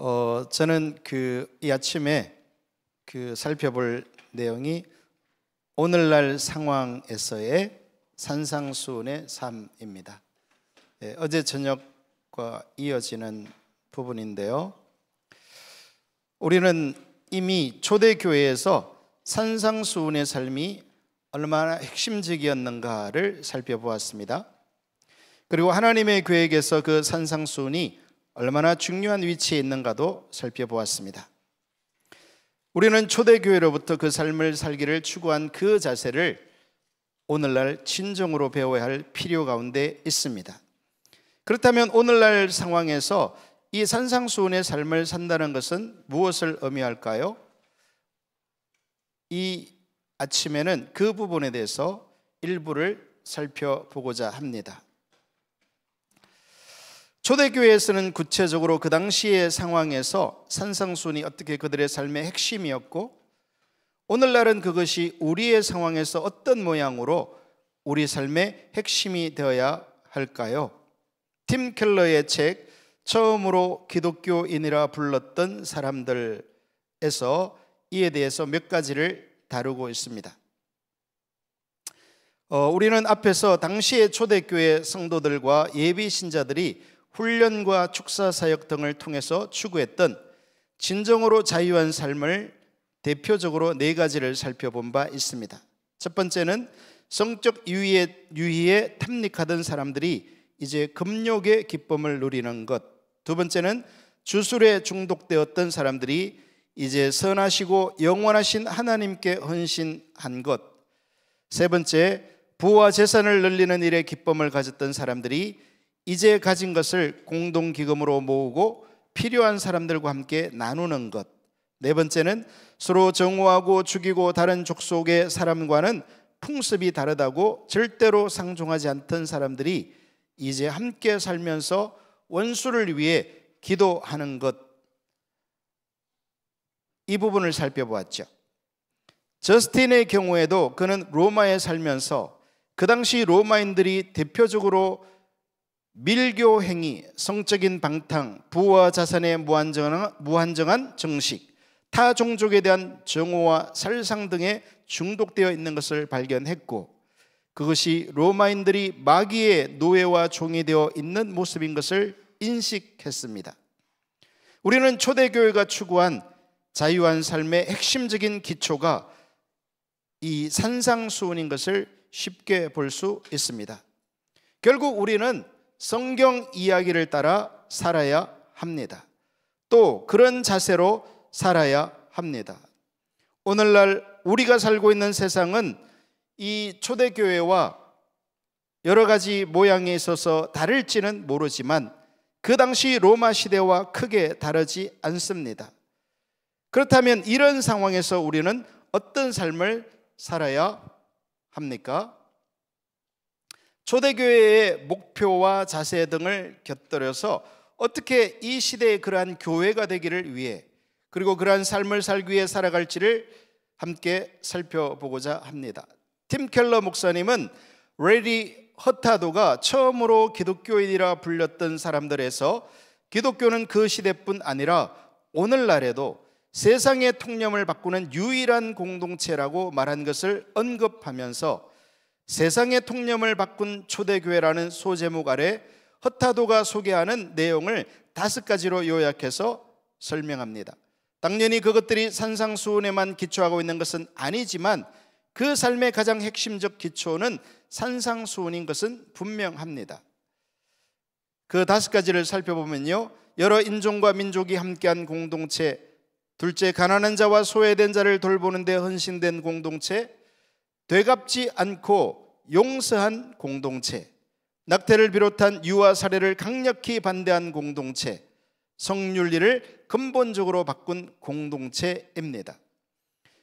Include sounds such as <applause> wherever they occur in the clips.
어, 저는 그 이 아침에 그 살펴볼 내용이 오늘날 상황에서의 산상수훈의 삶입니다. 예, 어제 저녁과 이어지는 부분인데요. 우리는 이미 초대교회에서 산상수훈의 삶이 얼마나 핵심적이었는가를 살펴보았습니다. 그리고 하나님의 계획에서 그 산상수훈이 얼마나 중요한 위치에 있는가도 살펴보았습니다. 우리는 초대교회로부터 그 삶을 살기를 추구한 그 자세를 오늘날 진정으로 배워야 할 필요 가운데 있습니다. 그렇다면 오늘날 상황에서 이 산상수훈의 삶을 산다는 것은 무엇을 의미할까요? 이 아침에는 그 부분에 대해서 일부를 살펴보고자 합니다. 초대교회에서는 구체적으로 그 당시의 상황에서 산상순이 어떻게 그들의 삶의 핵심이었고 오늘날은 그것이 우리의 상황에서 어떤 모양으로 우리 삶의 핵심이 되어야 할까요? 팀 켈러의 책 처음으로 기독교인이라 불렀던 사람들에서 이에 대해서 몇 가지를 다루고 있습니다. 어, 우리는 앞에서 당시의 초대교회 성도들과 예비 신자들이 훈련과 축사 사역 등을 통해서 추구했던 진정으로 자유한 삶을 대표적으로 네 가지를 살펴본 바 있습니다. 첫 번째는 성적 유희에, 유희에 탐닉하던 사람들이 이제 금욕의 기쁨을 누리는 것. 두 번째는 주술에 중독되었던 사람들이 이제 선하시고 영원하신 하나님께 헌신한 것. 세 번째, 부와 재산을 늘리는 일에 기쁨을 가졌던 사람들이 이제 가진 것을 공동 기금으로 모으고 필요한 사람들과 함께 나누는 것. 네 번째는 서로 정오하고 죽이고 다른 족속의 사람과는 풍습이 다르다고 절대로 상종하지 않던 사람들이 이제 함께 살면서 원수를 위해 기도하는 것. 이 부분을 살펴보았죠. 저스틴의 경우에도 그는 로마에 살면서 그 당시 로마인들이 대표적으로 밀교 행위, 성적인 방탕, 부와 자산의 무한정한, 무한정한 정식, 타 종족에 대한 정오와 살상 등에 중독되어 있는 것을 발견했고 그것이 로마인들이 마귀의 노예와 종이 되어 있는 모습인 것을 인식했습니다. 우리는 초대교회가 추구한 자유한 삶의 핵심적인 기초가 이 산상수훈인 것을 쉽게 볼 수 있습니다. 결국 우리는 성경 이야기를 따라 살아야 합니다. 또 그런 자세로 살아야 합니다. 오늘날 우리가 살고 있는 세상은 이 초대교회와 여러 가지 모양에 있어서 다를지는 모르지만 그 당시 로마 시대와 크게 다르지 않습니다. 그렇다면 이런 상황에서 우리는 어떤 삶을 살아야 합니까? 초대교회의 목표와 자세 등을 곁들여서 어떻게 이 시대의 그러한 교회가 되기를 위해 그리고 그러한 삶을 살기 위해 살아갈지를 함께 살펴보고자 합니다. 팀 켈러 목사님은 래리 허타도가 처음으로 기독교인이라 불렸던 사람들에서 기독교는 그 시대뿐 아니라 오늘날에도 세상의 통념을 바꾸는 유일한 공동체라고 말한 것을 언급하면서 세상의 통념을 바꾼 초대교회라는 소제목 아래 허타도가 소개하는 내용을 다섯 가지로 요약해서 설명합니다. 당연히 그것들이 산상수훈에만 기초하고 있는 것은 아니지만 그 삶의 가장 핵심적 기초는 산상수훈인 것은 분명합니다. 그 다섯 가지를 살펴보면요. 여러 인종과 민족이 함께한 공동체, 둘째 가난한 자와 소외된 자를 돌보는 데 헌신된 공동체, 되갚지 않고 용서한 공동체, 낙태를 비롯한 유아 사례를 강력히 반대한 공동체, 성윤리를 근본적으로 바꾼 공동체입니다.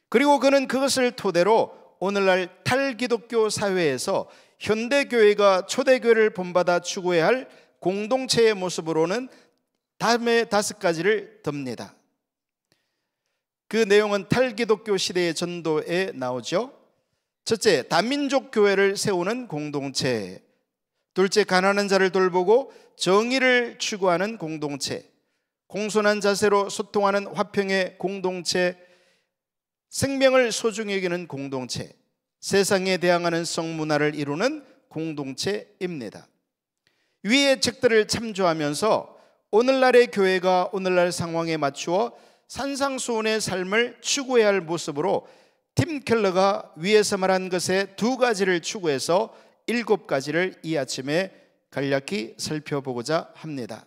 그리고 그는 그것을 토대로 오늘날 탈기독교 사회에서 현대교회가 초대교회를 본받아 추구해야 할 공동체의 모습으로는 다음에 다섯 가지를 듭니다. 그 내용은 탈기독교 시대의 전도에 나오죠. 첫째, 다민족 교회를 세우는 공동체. 둘째, 가난한 자를 돌보고 정의를 추구하는 공동체. 공손한 자세로 소통하는 화평의 공동체, 생명을 소중히 여기는 공동체, 세상에 대항하는 성문화를 이루는 공동체입니다. 위의 책들을 참조하면서 오늘날의 교회가 오늘날 상황에 맞추어 산상수훈의 삶을 추구해야 할 모습으로 팀 켈러가 위에서 말한 것의 두 가지를 추구해서 일곱 가지를 이 아침에 간략히 살펴보고자 합니다.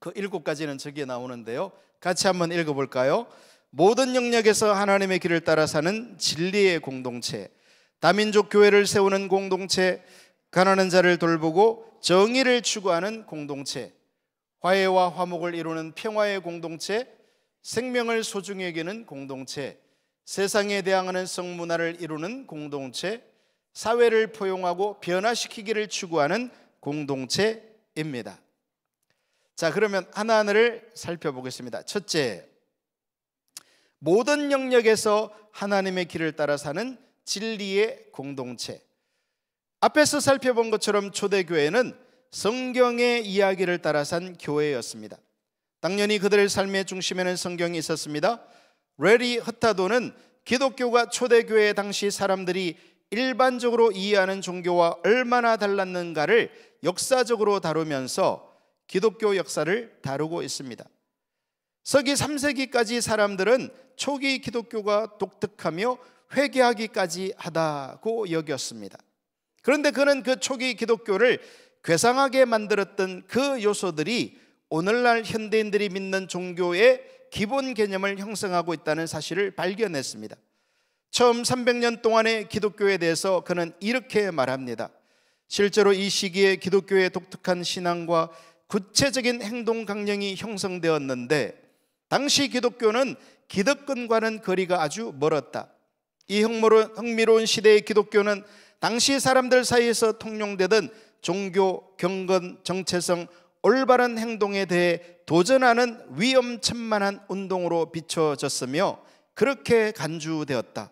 그 일곱 가지는 저기에 나오는데요. 같이 한번 읽어볼까요? 모든 영역에서 하나님의 길을 따라 사는 진리의 공동체, 다민족 교회를 세우는 공동체, 가난한 자를 돌보고 정의를 추구하는 공동체, 화해와 화목을 이루는 평화의 공동체, 생명을 소중히 여기는 공동체, 세상에 대항하는 성문화를 이루는 공동체, 사회를 포용하고 변화시키기를 추구하는 공동체입니다. 자, 그러면 하나하나를 살펴보겠습니다. 첫째, 모든 영역에서 하나님의 길을 따라 사는 진리의 공동체. 앞에서 살펴본 것처럼 초대교회는 성경의 이야기를 따라 산 교회였습니다. 당연히 그들의 삶의 중심에는 성경이 있었습니다. 레리 허타도는 기독교가 초대교회 당시 사람들이 일반적으로 이해하는 종교와 얼마나 달랐는가를 역사적으로 다루면서 기독교 역사를 다루고 있습니다. 서기 3세기까지 사람들은 초기 기독교가 독특하며 회개하기까지 하다고 여겼습니다. 그런데 그는 그 초기 기독교를 괴상하게 만들었던 그 요소들이 오늘날 현대인들이 믿는 종교의 기본 개념을 형성하고 있다는 사실을 발견했습니다. 처음 300년 동안의 기독교에 대해서 그는 이렇게 말합니다. 실제로 이 시기에 기독교의 독특한 신앙과 구체적인 행동 강령이 형성되었는데 당시 기독교는 기득권과는 거리가 아주 멀었다. 이 흥미로운 시대의 기독교는 당시 사람들 사이에서 통용되던 종교, 경건, 정체성, 올바른 행동에 대해 도전하는 위험천만한 운동으로 비춰졌으며 그렇게 간주되었다.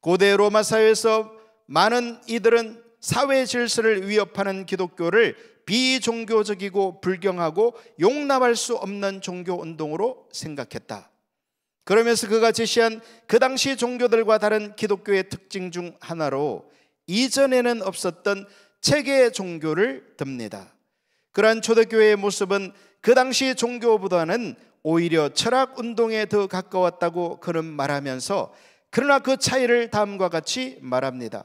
고대 로마 사회에서 많은 이들은 사회 질서를 위협하는 기독교를 비종교적이고 불경하고 용납할 수 없는 종교 운동으로 생각했다. 그러면서 그가 제시한 그 당시 종교들과 다른 기독교의 특징 중 하나로 이전에는 없었던 체계 종교를 듭니다. 그러한 초대교회의 모습은 그 당시 종교보다는 오히려 철학 운동에 더 가까웠다고 그는 말하면서 그러나 그 차이를 다음과 같이 말합니다.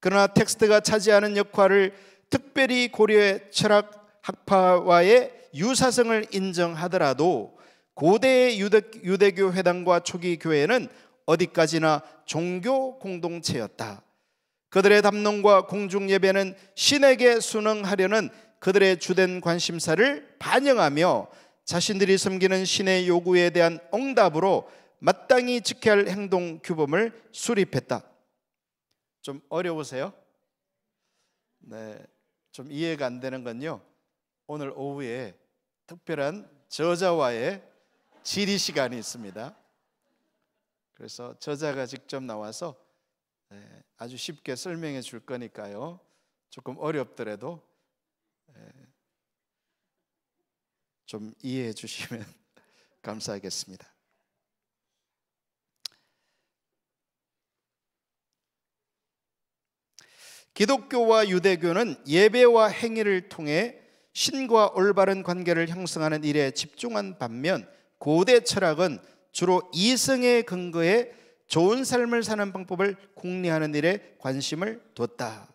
그러나 텍스트가 차지하는 역할을 특별히 고려의 철학 학파와의 유사성을 인정하더라도 고대의 유대, 교 회당과 초기 교회는 어디까지나 종교 공동체였다. 그들의 담론과 공중 예배는 신에게 순응하려는 그들의 주된 관심사를 반영하며 자신들이 섬기는 신의 요구에 대한 응답으로 마땅히 지켜야 할 행동 규범을 수립했다. 좀 어려우세요? 네, 좀 이해가 안 되는 건요. 오늘 오후에 특별한 저자와의 질의 시간이 있습니다. 그래서 저자가 직접 나와서 네, 아주 쉽게 설명해 줄 거니까요. 조금 어렵더라도 네, 좀 이해해 주시면 <laughs> 감사하겠습니다. 기독교와 유대교는 예배와 행위를 통해 신과 올바른 관계를 형성하는 일에 집중한 반면 고대 철학은 주로 이성의 근거에 좋은 삶을 사는 방법을 공리하는 일에 관심을 뒀다.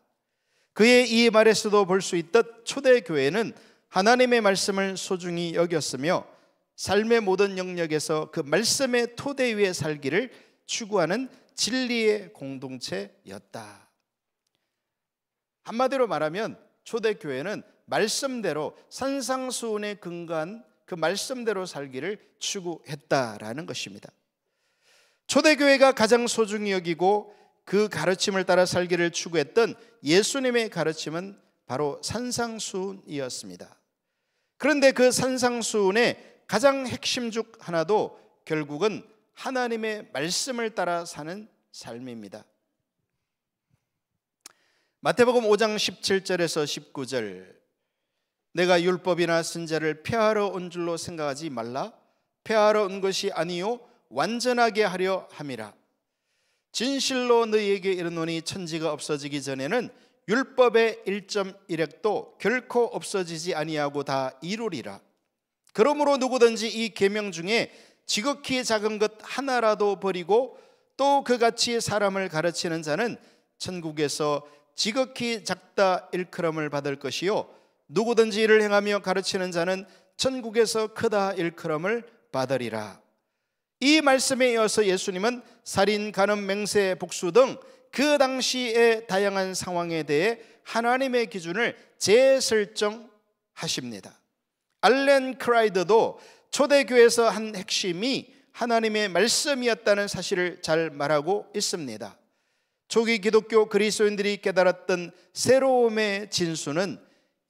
그의 이 말에서도 볼 수 있듯 초대교회는 하나님의 말씀을 소중히 여겼으며 삶의 모든 영역에서 그 말씀의 토대 위에 살기를 추구하는 진리의 공동체였다. 한마디로 말하면 초대교회는 말씀대로 산상수훈에 근거한 그 말씀대로 살기를 추구했다라는 것입니다. 초대교회가 가장 소중히 여기고 그 가르침을 따라 살기를 추구했던 예수님의 가르침은 바로 산상수훈이었습니다. 그런데 그 산상수훈의 가장 핵심 중 하나도 결국은 하나님의 말씀을 따라 사는 삶입니다. 마태복음 5장 17절에서 19절 내가 율법이나 선자를 폐하러 온 줄로 생각하지 말라 폐하러 온 것이 아니요 완전하게 하려 함이라 진실로 너희에게 이르노니 천지가 없어지기 전에는 율법의 1.1획도 결코 없어지지 아니하고 다 이루리라 그러므로 누구든지 이 계명 중에 지극히 작은 것 하나라도 버리고 또 그같이 사람을 가르치는 자는 천국에서 지극히 작다 일크럼을 받을 것이요 누구든지 이를 행하며 가르치는 자는 천국에서 크다 일크럼을 받으리라. 이 말씀에 이어서 예수님은 살인, 간음, 맹세, 복수 등 그 당시의 다양한 상황에 대해 하나님의 기준을 재설정하십니다. 알렌 크라이드도 초대교회에서 한 핵심이 하나님의 말씀이었다는 사실을 잘 말하고 있습니다. 초기 기독교 그리스도인들이 깨달았던 새로움의 진수는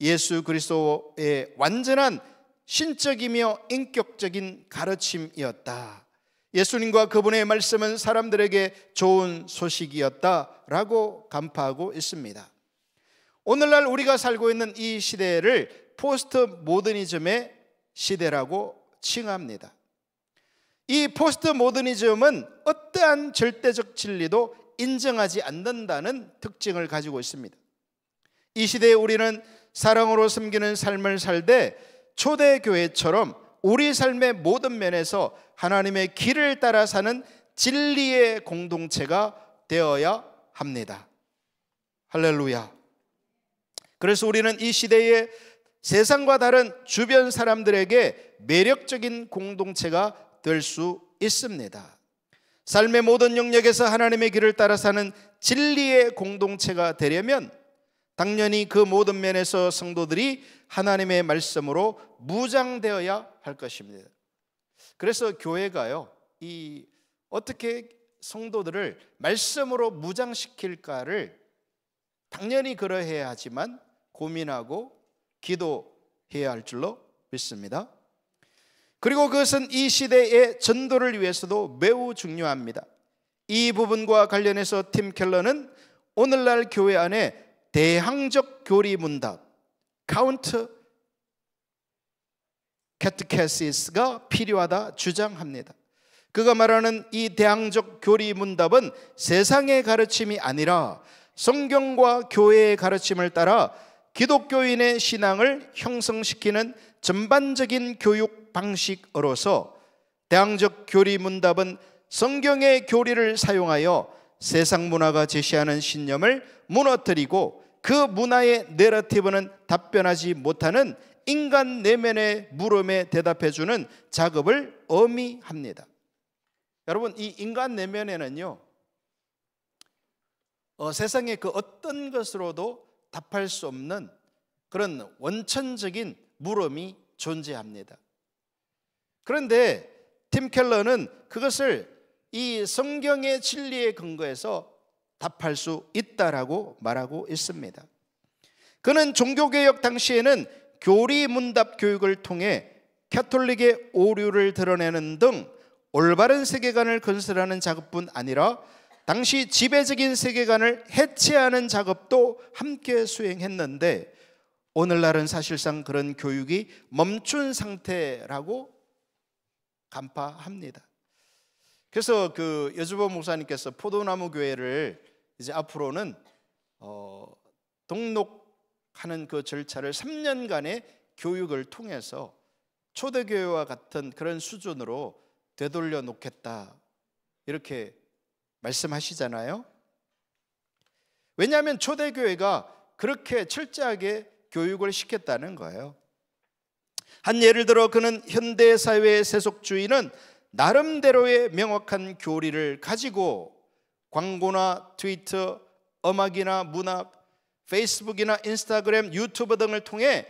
예수 그리스도의 완전한 신적이며 인격적인 가르침이었다. 예수님과 그분의 말씀은 사람들에게 좋은 소식이었다라고 간파하고 있습니다. 오늘날 우리가 살고 있는 이 시대를 포스트 모더니즘의 시대라고 칭합니다. 이 포스트 모더니즘은 어떠한 절대적 진리도 인정하지 않는다는 특징을 가지고 있습니다. 이 시대에 우리는 사랑으로 섬기는 삶을 살되 초대교회처럼 우리 삶의 모든 면에서 하나님의 길을 따라 사는 진리의 공동체가 되어야 합니다. 할렐루야. 그래서 우리는 이 시대에 세상과 다른 주변 사람들에게 매력적인 공동체가 될 수 있습니다. 삶의 모든 영역에서 하나님의 길을 따라 사는 진리의 공동체가 되려면 당연히 그 모든 면에서 성도들이 하나님의 말씀으로 무장되어야 할 것입니다. 그래서 교회가요, 이 어떻게 성도들을 말씀으로 무장시킬까를 당연히 그러해야 하지만 고민하고 기도해야 할 줄로 믿습니다. 그리고 그것은 이 시대의 전도를 위해서도 매우 중요합니다. 이 부분과 관련해서 팀 켈러는 오늘날 교회 안에 대항적 교리 문답 counter catechesis가 필요하다 주장합니다. 그가 말하는 이 대항적 교리 문답은 세상의 가르침이 아니라 성경과 교회의 가르침을 따라 기독교인의 신앙을 형성시키는 전반적인 교육 방식으로서 대항적 교리 문답은 성경의 교리를 사용하여 세상 문화가 제시하는 신념을 무너뜨리고 그 문화의 내러티브는 답변하지 못하는 인간 내면의 물음에 대답해 주는 작업을 의미합니다. 여러분 이 인간 내면에는요 어, 세상의 그 어떤 것으로도 답할 수 없는 그런 원천적인 물음이 존재합니다. 그런데 팀 켈러는 그것을 이 성경의 진리에 근거해서 답할 수 있다라고 말하고 있습니다. 그는 종교개혁 당시에는 교리 문답 교육을 통해 캐톨릭의 오류를 드러내는 등 올바른 세계관을 건설하는 작업뿐 아니라 당시 지배적인 세계관을 해체하는 작업도 함께 수행했는데 오늘날은 사실상 그런 교육이 멈춘 상태라고 간파합니다. 그래서 그 여주보 목사님께서 포도나무 교회를 이제 앞으로는 어, 등록하는 그 절차를 3년간의 교육을 통해서 초대교회와 같은 그런 수준으로 되돌려 놓겠다 이렇게 말씀하시잖아요. 왜냐하면 초대교회가 그렇게 철저하게 교육을 시켰다는 거예요. 한 예를 들어 그는 현대 사회의 세속주의는 나름대로의 명확한 교리를 가지고 광고나 트위터, 음악이나 문학, 페이스북이나 인스타그램, 유튜브 등을 통해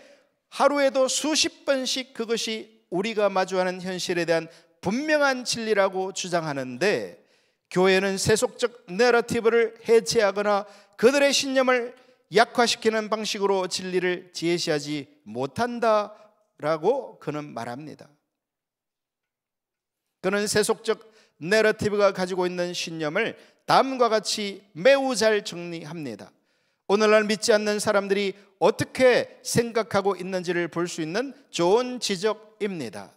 하루에도 수십 번씩 그것이 우리가 마주하는 현실에 대한 분명한 진리라고 주장하는데 교회는 세속적 내러티브를 해체하거나 그들의 신념을 약화시키는 방식으로 진리를 제시하지 못한다라고 그는 말합니다. 그는 세속적 내러티브가 가지고 있는 신념을 다음과 같이 매우 잘 정리합니다. 오늘날 믿지 않는 사람들이 어떻게 생각하고 있는지를 볼 수 있는 좋은 지적입니다.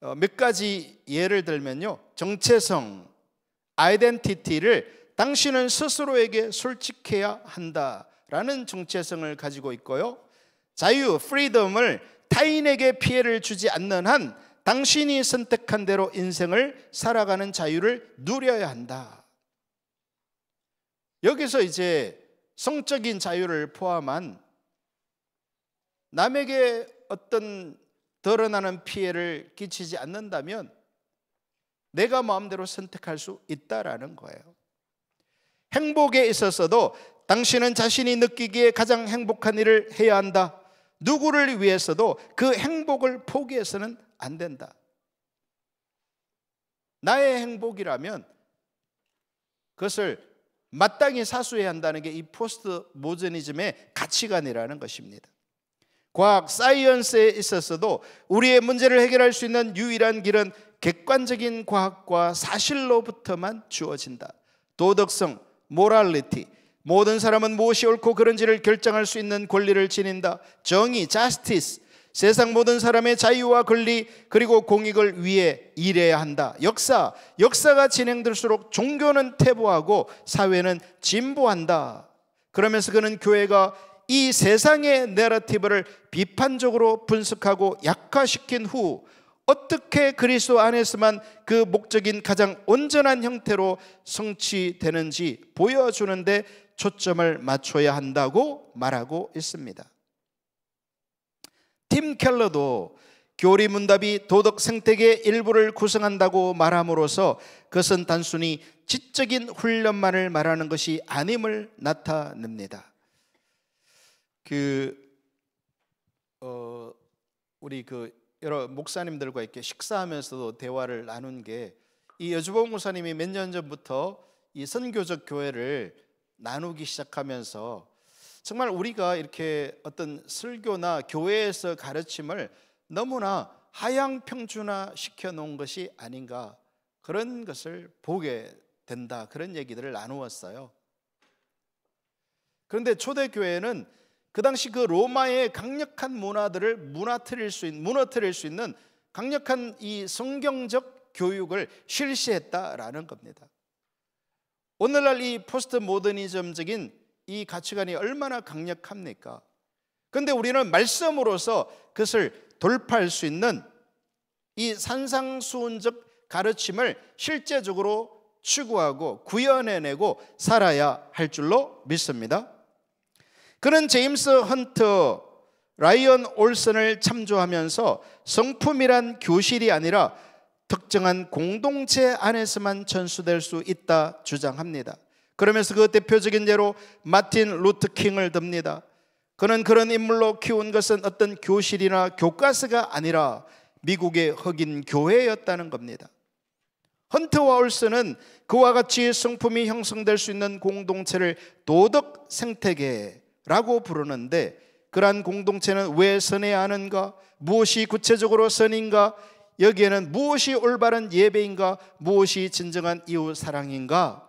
어, 몇 가지 예를 들면요. 정체성, 아이덴티티를 당신은 스스로에게 솔직해야 한다라는 정체성을 가지고 있고요. 자유, 프리덤을 타인에게 피해를 주지 않는 한 당신이 선택한 대로 인생을 살아가는 자유를 누려야 한다. 여기서 이제 성적인 자유를 포함한 남에게 어떤 드러나는 피해를 끼치지 않는다면 내가 마음대로 선택할 수 있다라는 거예요. 행복에 있어서도 당신은 자신이 느끼기에 가장 행복한 일을 해야 한다. 누구를 위해서도 그 행복을 포기해서는 안 된다. 나의 행복이라면 그것을 마땅히 사수해야 한다는 게 이 포스트 모더니즘의 가치관이라는 것입니다. 과학 사이언스에 있어서도 우리의 문제를 해결할 수 있는 유일한 길은 객관적인 과학과 사실로부터만 주어진다. 도덕성, 모랄리티, 모든 사람은 무엇이 옳고 그른지를 결정할 수 있는 권리를 지닌다. 정의, 자스티스, 세상 모든 사람의 자유와 권리 그리고 공익을 위해 일해야 한다. 역사, 역사가 진행될수록 종교는 퇴보하고 사회는 진보한다. 그러면서 그는 교회가 이 세상의 내러티브를 비판적으로 분석하고 약화시킨 후 어떻게 그리스도 안에서만 그 목적인 가장 온전한 형태로 성취되는지 보여주는데 초점을 맞춰야 한다고 말하고 있습니다. 팀 켈러도 교리 문답이 도덕 생태계 일부를 구성한다고 말함으로써 그것은 단순히 지적인 훈련만을 말하는 것이 아님을 나타냅니다. 그 어, 우리 그 여러 목사님들과 이렇게 식사하면서도 대화를 나눈 게 이 여주봉 목사님이 몇 년 전부터 이 선교적 교회를 나누기 시작하면서 정말 우리가 이렇게 어떤 설교나 교회에서 가르침을 너무나 하향 평준화 시켜 놓은 것이 아닌가 그런 것을 보게 된다 그런 얘기들을 나누었어요. 그런데 초대교회는 그 당시 그 로마의 강력한 문화들을 무너뜨릴 수 있는 무너뜨릴 수 있는 강력한 이 성경적 교육을 실시했다라는 겁니다. 오늘날 이 포스트 모더니즘적인 이 가치관이 얼마나 강력합니까? 근데 우리는 말씀으로서 그것을 돌파할 수 있는 이 산상수훈적 가르침을 실제적으로 추구하고 구현해내고 살아야 할 줄로 믿습니다. 그는 제임스 헌터, 라이언 올슨을 참조하면서 성품이란 교실이 아니라 특정한 공동체 안에서만 전수될 수 있다 주장합니다. 그러면서 그 대표적인 예로 마틴 루트 킹을 듭니다. 그는 그런 인물로 키운 것은 어떤 교실이나 교과서가 아니라 미국의 흑인 교회였다는 겁니다. 헌트와 올슨은 그와 같이 성품이 형성될 수 있는 공동체를 도덕 생태계라고 부르는데 그러한 공동체는 왜 선해야 하는가? 무엇이 구체적으로 선인가? 여기에는 무엇이 올바른 예배인가? 무엇이 진정한 이웃 사랑인가?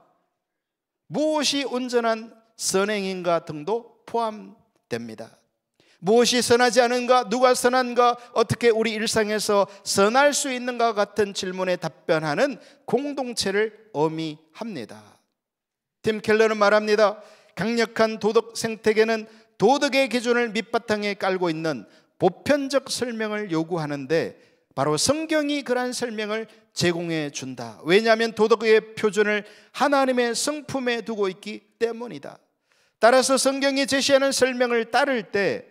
무엇이 온전한 선행인가 등도 포함됩니다. 무엇이 선하지 않은가, 누가 선한가, 어떻게 우리 일상에서 선할 수 있는가 같은 질문에 답변하는 공동체를 의미합니다. 팀 켈러는 말합니다. 강력한 도덕 생태계는 도덕의 기준을 밑바탕에 깔고 있는 보편적 설명을 요구하는데 바로 성경이 그러한 설명을 제공해 준다. 왜냐하면 도덕의 표준을 하나님의 성품에 두고 있기 때문이다. 따라서 성경이 제시하는 설명을 따를 때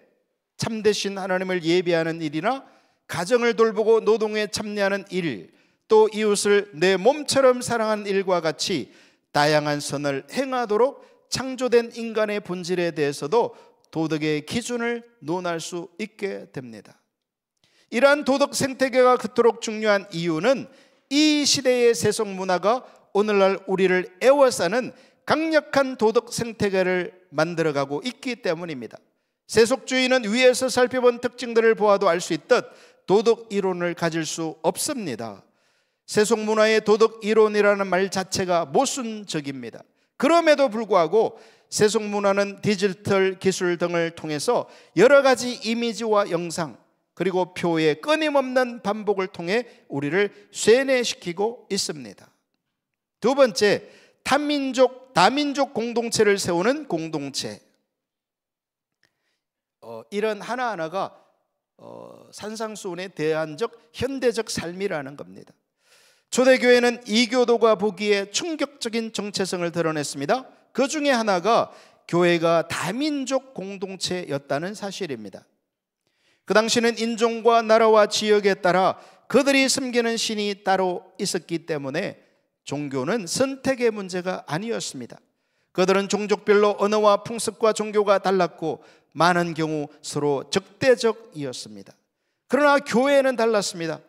참되신 하나님을 예배하는 일이나 가정을 돌보고 노동에 참여하는 일, 또 이웃을 내 몸처럼 사랑하는 일과 같이 다양한 선을 행하도록 창조된 인간의 본질에 대해서도 도덕의 기준을 논할 수 있게 됩니다. 이러한 도덕 생태계가 그토록 중요한 이유는 이 시대의 세속 문화가 오늘날 우리를 애워싸는 강력한 도덕 생태계를 만들어가고 있기 때문입니다. 세속주의는 위에서 살펴본 특징들을 보아도 알 수 있듯 도덕 이론을 가질 수 없습니다. 세속 문화의 도덕 이론이라는 말 자체가 모순적입니다. 그럼에도 불구하고 세속 문화는 디지털 기술 등을 통해서 여러 가지 이미지와 영상 그리고 표의 끊임없는 반복을 통해 우리를 쇠뇌시키고 있습니다. 두 번째, 다민족 다민족 공동체를 세우는 공동체. 어, 이런 하나 하나가 어, 산상수훈의 대안적 현대적 삶이라는 겁니다. 초대교회는 이교도가 보기에 충격적인 정체성을 드러냈습니다. 그 중에 하나가 교회가 다민족 공동체였다는 사실입니다. 그 당시는 인종과 나라와 지역에 따라 그들이 섬기는 신이 따로 있었기 때문에 종교는 선택의 문제가 아니었습니다. 그들은 종족별로 언어와 풍습과 종교가 달랐고 많은 경우 서로 적대적이었습니다. 그러나 교회는 달랐습니다.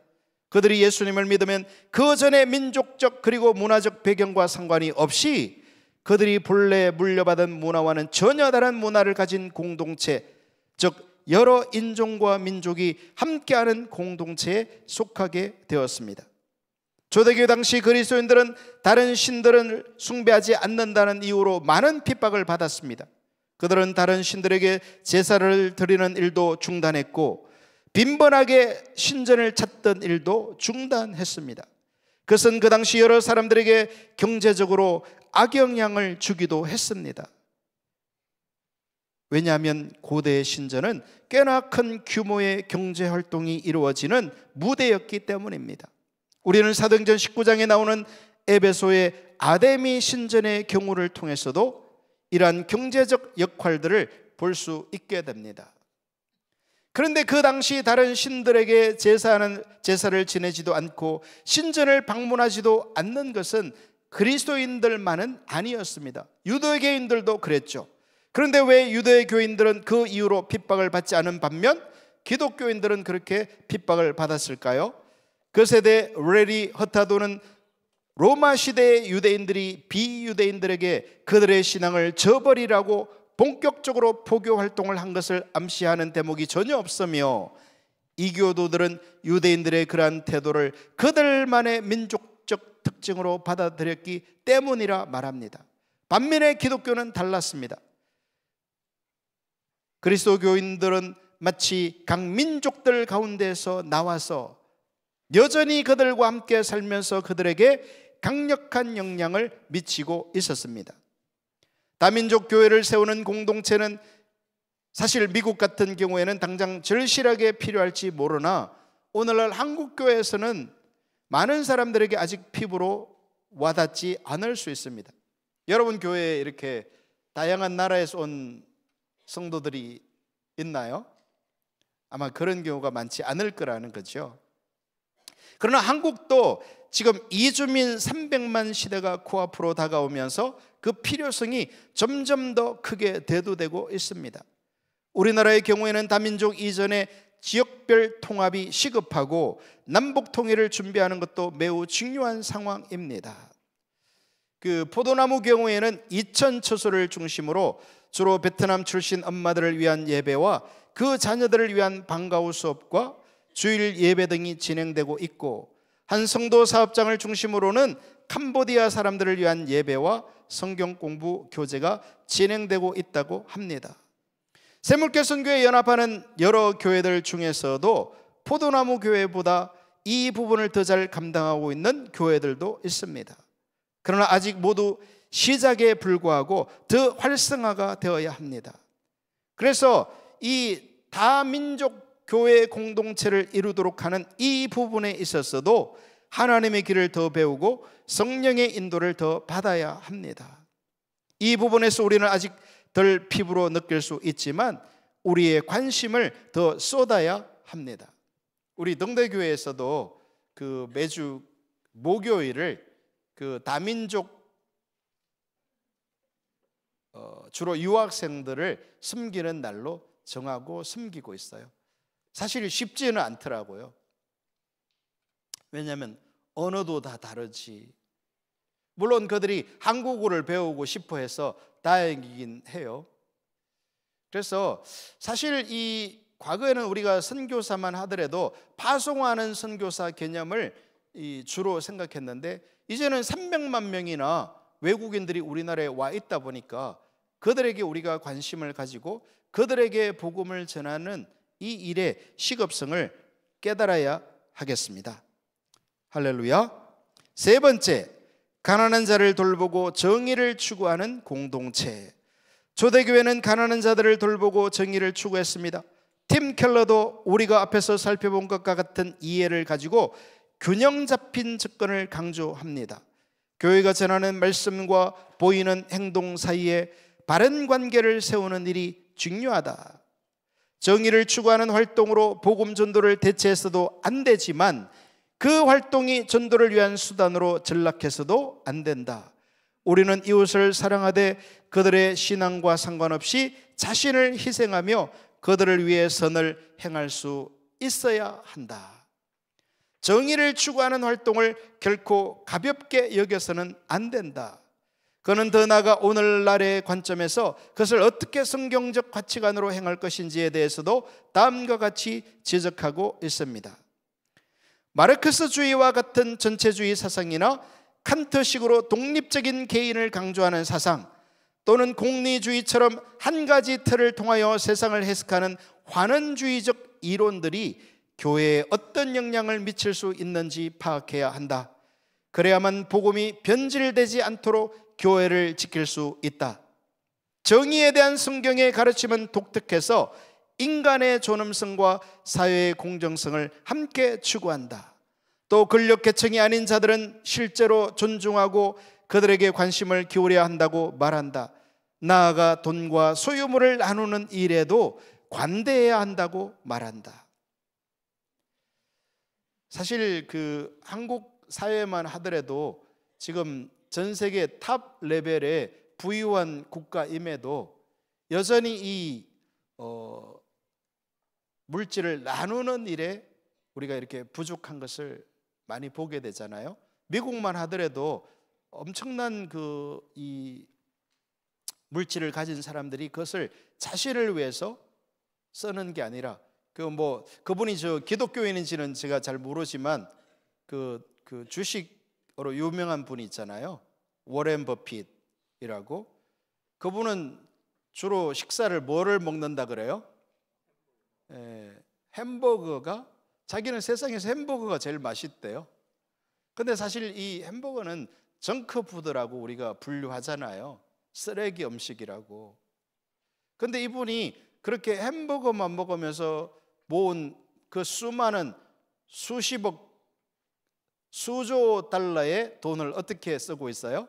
그들이 예수님을 믿으면 그 전에 민족적 그리고 문화적 배경과 상관이 없이 그들이 본래 물려받은 문화와는 전혀 다른 문화를 가진 공동체, 즉 여러 인종과 민족이 함께하는 공동체에 속하게 되었습니다. 초대교회 당시 그리스도인들은 다른 신들을 숭배하지 않는다는 이유로 많은 핍박을 받았습니다. 그들은 다른 신들에게 제사를 드리는 일도 중단했고 빈번하게 신전을 찾던 일도 중단했습니다. 그것은 그 당시 여러 사람들에게 경제적으로 악영향을 주기도 했습니다. 왜냐하면 고대의 신전은 꽤나 큰 규모의 경제 활동이 이루어지는 무대였기 때문입니다. 우리는 사도행전 19장에 나오는 에베소의 아데미 신전의 경우를 통해서도 이러한 경제적 역할들을 볼 수 있게 됩니다. 그런데 그 당시 다른 신들에게 제사하는 제사를 지내지도 않고 신전을 방문하지도 않는 것은 그리스도인들만은 아니었습니다. 유대교인들도 그랬죠. 그런데 왜 유대 교인들은 그 이유로 핍박을 받지 않은 반면 기독교인들은 그렇게 핍박을 받았을까요? 그 세대 레리 허타도는 로마 시대의 유대인들이 비유대인들에게 그들의 신앙을 저버리라고 본격적으로 포교 활동을 한 것을 암시하는 대목이 전혀 없으며 이교도들은 유대인들의 그러한 태도를 그들만의 민족적 특징으로 받아들였기 때문이라 말합니다. 반면에 기독교는 달랐습니다. 그리스도교인들은 마치 각 민족들 가운데서 나와서 여전히 그들과 함께 살면서 그들에게 강력한 영향을 미치고 있었습니다. 다민족 교회를 세우는 공동체는 사실 미국 같은 경우에는 당장 절실하게 필요할지 모르나 오늘날 한국 교회에서는 많은 사람들에게 아직 피부로 와닿지 않을 수 있습니다. 여러분 교회에 이렇게 다양한 나라에서 온 성도들이 있나요? 아마 그런 경우가 많지 않을 거라는 거죠. 그러나 한국도 지금 이주민 300만 시대가 코앞으로 다가오면서 그 필요성이 점점 더 크게 대두되고 있습니다. 우리나라의 경우에는 다민족 이전에 지역별 통합이 시급하고 남북 통일을 준비하는 것도 매우 중요한 상황입니다. 그 포도나무 경우에는 이천 처소를 중심으로 주로 베트남 출신 엄마들을 위한 예배와 그 자녀들을 위한 방과후 수업과 주일 예배 등이 진행되고 있고 한 성도 사업장을 중심으로는 캄보디아 사람들을 위한 예배와 성경 공부 교재가 진행되고 있다고 합니다. 세물교 선교회 연합하는 여러 교회들 중에서도 포도나무 교회보다 이 부분을 더 잘 감당하고 있는 교회들도 있습니다. 그러나 아직 모두 시작에 불과하고 더 활성화가 되어야 합니다. 그래서 이 다민족 교회 공동체를 이루도록 하는 이 부분에 있어서도 하나님의 길을 더 배우고 성령의 인도를 더 받아야 합니다. 이 부분에서 우리는 아직 덜 피부로 느낄 수 있지만 우리의 관심을 더 쏟아야 합니다. 우리 등대교회에서도 그 매주 목요일을 그 다민족 어, 주로 유학생들을 숨기는 날로 정하고 숨기고 있어요. 사실 쉽지는 않더라고요. 왜냐하면 언어도 다 다르지. 물론 그들이 한국어를 배우고 싶어 해서 다행이긴 해요. 그래서 사실 이 과거에는 우리가 선교사만 하더라도 파송하는 선교사 개념을 주로 생각했는데 이제는 300만 명이나 외국인들이 우리나라에 와 있다 보니까 그들에게 우리가 관심을 가지고 그들에게 복음을 전하는 이 일의 시급성을 깨달아야 하겠습니다. 할렐루야. 세 번째, 가난한 자를 돌보고 정의를 추구하는 공동체. 초대교회는 가난한 자들을 돌보고 정의를 추구했습니다. 팀 켈러도 우리가 앞에서 살펴본 것과 같은 이해를 가지고 균형 잡힌 접근을 강조합니다. 교회가 전하는 말씀과 보이는 행동 사이에 바른 관계를 세우는 일이 중요하다. 정의를 추구하는 활동으로 복음 전도를 대체해서도 안 되지만 그 활동이 전도를 위한 수단으로 전락해서도 안 된다. 우리는 이웃을 사랑하되 그들의 신앙과 상관없이 자신을 희생하며 그들을 위해 선을 행할 수 있어야 한다. 정의를 추구하는 활동을 결코 가볍게 여겨서는 안 된다. 그는 더 나아가 오늘날의 관점에서 그것을 어떻게 성경적 가치관으로 행할 것인지에 대해서도 다음과 같이 지적하고 있습니다. 마르크스주의와 같은 전체주의 사상이나 칸트식으로 독립적인 개인을 강조하는 사상 또는 공리주의처럼 한 가지 틀을 통하여 세상을 해석하는 환원주의적 이론들이 교회에 어떤 영향을 미칠 수 있는지 파악해야 한다. 그래야만 복음이 변질되지 않도록 교회를 지킬 수 있다. 정의에 대한 성경의 가르침은 독특해서 인간의 존엄성과 사회의 공정성을 함께 추구한다. 또 권력 계층이 아닌 자들은 실제로 존중하고 그들에게 관심을 기울여야 한다고 말한다. 나아가 돈과 소유물을 나누는 일에도 관대해야 한다고 말한다. 사실 그 한국 사회만 하더라도 지금 전 세계 top level의 부유한 국가임에도 여전히 이 어, 물질을 나누는 일에 우리가 이렇게 부족한 것을 많이 보게 되잖아요. 미국만 하더라도 엄청난 그 이 물질을 가진 사람들이 그것을 자신을 위해서 쓰는 게 아니라 그 뭐 그분이 저 기독교인인지는 제가 잘 모르지만 그, 그 주식으로 유명한 분이 있잖아요. 워렌 버핏이라고 그분은 주로 식사를 뭐를 먹는다 그래요? 에, 햄버거가 자기는 세상에서 햄버거가 제일 맛있대요. 근데 사실 이 햄버거는 정크푸드라고 우리가 분류하잖아요. 쓰레기 음식이라고. 근데 이분이 그렇게 햄버거만 먹으면서 모은 그 수많은 수십억 수조 달러의 돈을 어떻게 쓰고 있어요?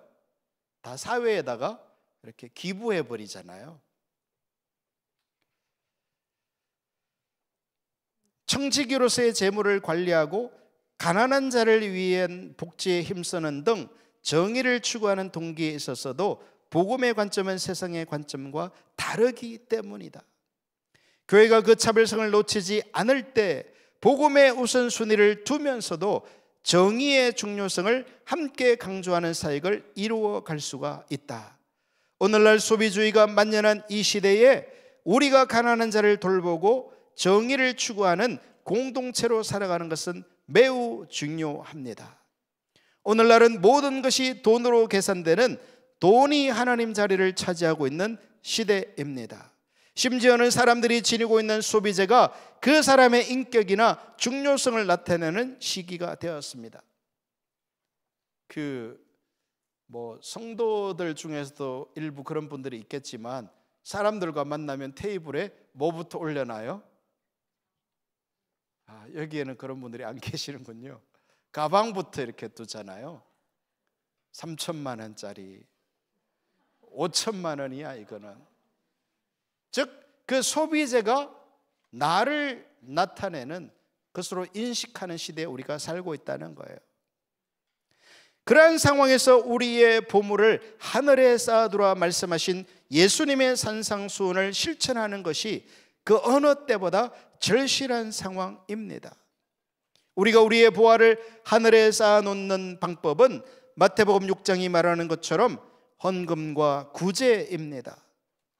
다 사회에다가 이렇게 기부해 버리잖아요. 청지기로서의 재물을 관리하고 가난한 자를 위한 복지에 힘쓰는 등 정의를 추구하는 동기에 있어서도 복음의 관점은 세상의 관점과 다르기 때문이다. 교회가 그 차별성을 놓치지 않을 때 복음의 우선순위를 두면서도 정의의 중요성을 함께 강조하는 사역을 이루어 갈 수가 있다. 오늘날 소비주의가 만연한 이 시대에 우리가 가난한 자를 돌보고 정의를 추구하는 공동체로 살아가는 것은 매우 중요합니다. 오늘날은 모든 것이 돈으로 계산되는 돈이 하나님 자리를 차지하고 있는 시대입니다. 심지어는 사람들이 지니고 있는 소비재가 그 사람의 인격이나 중요성을 나타내는 시기가 되었습니다. 그 뭐 성도들 중에서도 일부 그런 분들이 있겠지만 사람들과 만나면 테이블에 뭐부터 올려놔요? 아, 여기에는 그런 분들이 안 <laughs> 계시는군요. 가방부터 이렇게 두잖아요. 3천만 원짜리, 5천만 원이야 이거는. 즉 그 소비재가 나를 나타내는 것으로 인식하는 시대에 우리가 살고 있다는 거예요. 그러한 상황에서 우리의 보물을 하늘에 쌓아두라 말씀하신 예수님의 산상수훈을 실천하는 것이 그 어느 때보다 절실한 상황입니다. 우리가 우리의 보화를 하늘에 쌓아놓는 방법은 마태복음 6장이 말하는 것처럼 헌금과 구제입니다.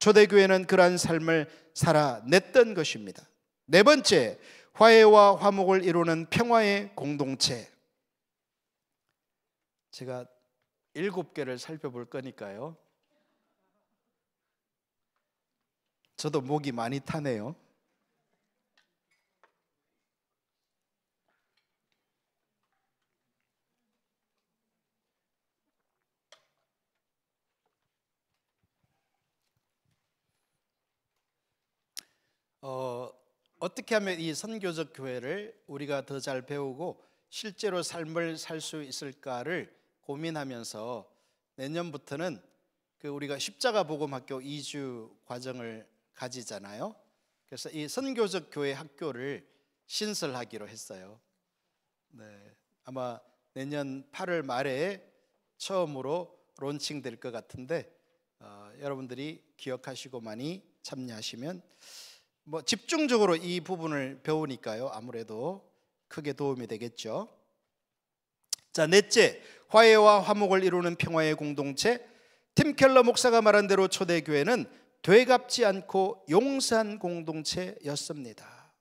초대교회는 그러한 삶을 살아냈던 것입니다. 네 번째, 화해와 화목을 이루는 평화의 공동체. 제가 일곱 개를 살펴볼 거니까요. 저도 목이 많이 타네요. 어, 어떻게 하면 이 선교적 교회를 우리가 더 잘 배우고 실제로 삶을 살 수 있을까를 고민하면서 내년부터는 그 우리가 십자가 복음학교 2주 과정을 가지잖아요. 그래서 이 선교적 교회 학교를 신설하기로 했어요. 네, 아마 내년 8월 말에 처음으로 론칭될 것 같은데 어, 여러분들이 기억하시고 많이 참여하시면 뭐 집중적으로 이 부분을 배우니까요. 아무래도 크게 도움이 되겠죠. 자, 넷째, 화해와 화목을 이루는 평화의 공동체. 팀 켈러 목사가 말한 대로 초대 교회는 되갚지 않고 용산 공동체였습니다.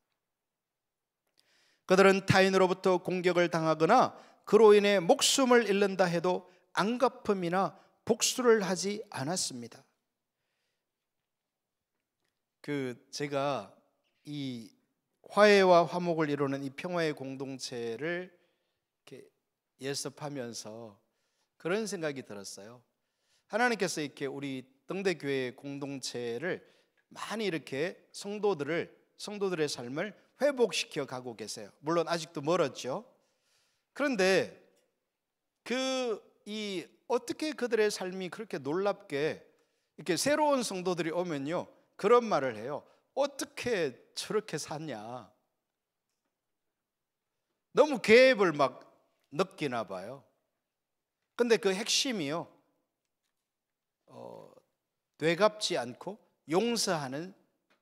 그들은 타인으로부터 공격을 당하거나 그로 인해 목숨을 잃는다 해도 안갚음이나 복수를 하지 않았습니다. 그 제가 이 화해와 화목을 이루는 이 평화의 공동체를 이렇게 예습하면서 그런 생각이 들었어요. 하나님께서 이렇게 우리 등대 교회 공동체를 많이 이렇게 성도들을 성도들의 삶을 회복시켜 가고 계세요. 물론 아직도 멀었죠. 그런데 그 이 어떻게 그들의 삶이 그렇게 놀랍게 이렇게 새로운 성도들이 오면요. 그런 말을 해요. 어떻게 저렇게 샀냐? 너무 계획을 막 느끼나 봐요. 근데 그 핵심이요. 어, 되갚지 않고 용서하는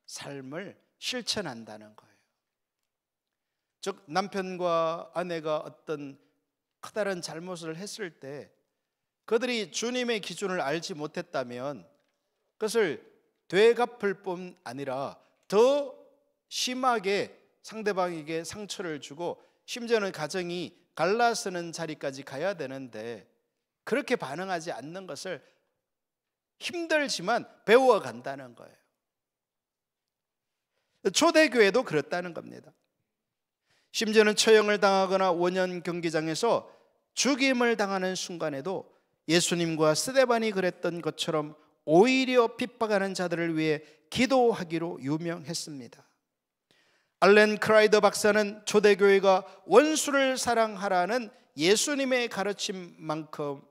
삶을 실천한다는 거예요. 즉 남편과 아내가 어떤 커다란 잘못을 했을 때 그들이 주님의 기준을 알지 못했다면 그것을 되갚을 뿐 아니라 더 심하게 상대방에게 상처를 주고 심지어는 가정이 갈라서는 자리까지 가야 되는데 그렇게 반응하지 않는 것을 힘들지만 배워 간다는 거예요. 초대교회도 그렇다는 겁니다. 심지어는 처형을 당하거나 원년 경기장에서 죽임을 당하는 순간에도 예수님과 스데반이 그랬던 것처럼 오히려 핍박하는 자들을 위해 기도하기로 유명했습니다. 알렌 크라이더 박사는 초대교회가 원수를 사랑하라는 예수님의 가르침만큼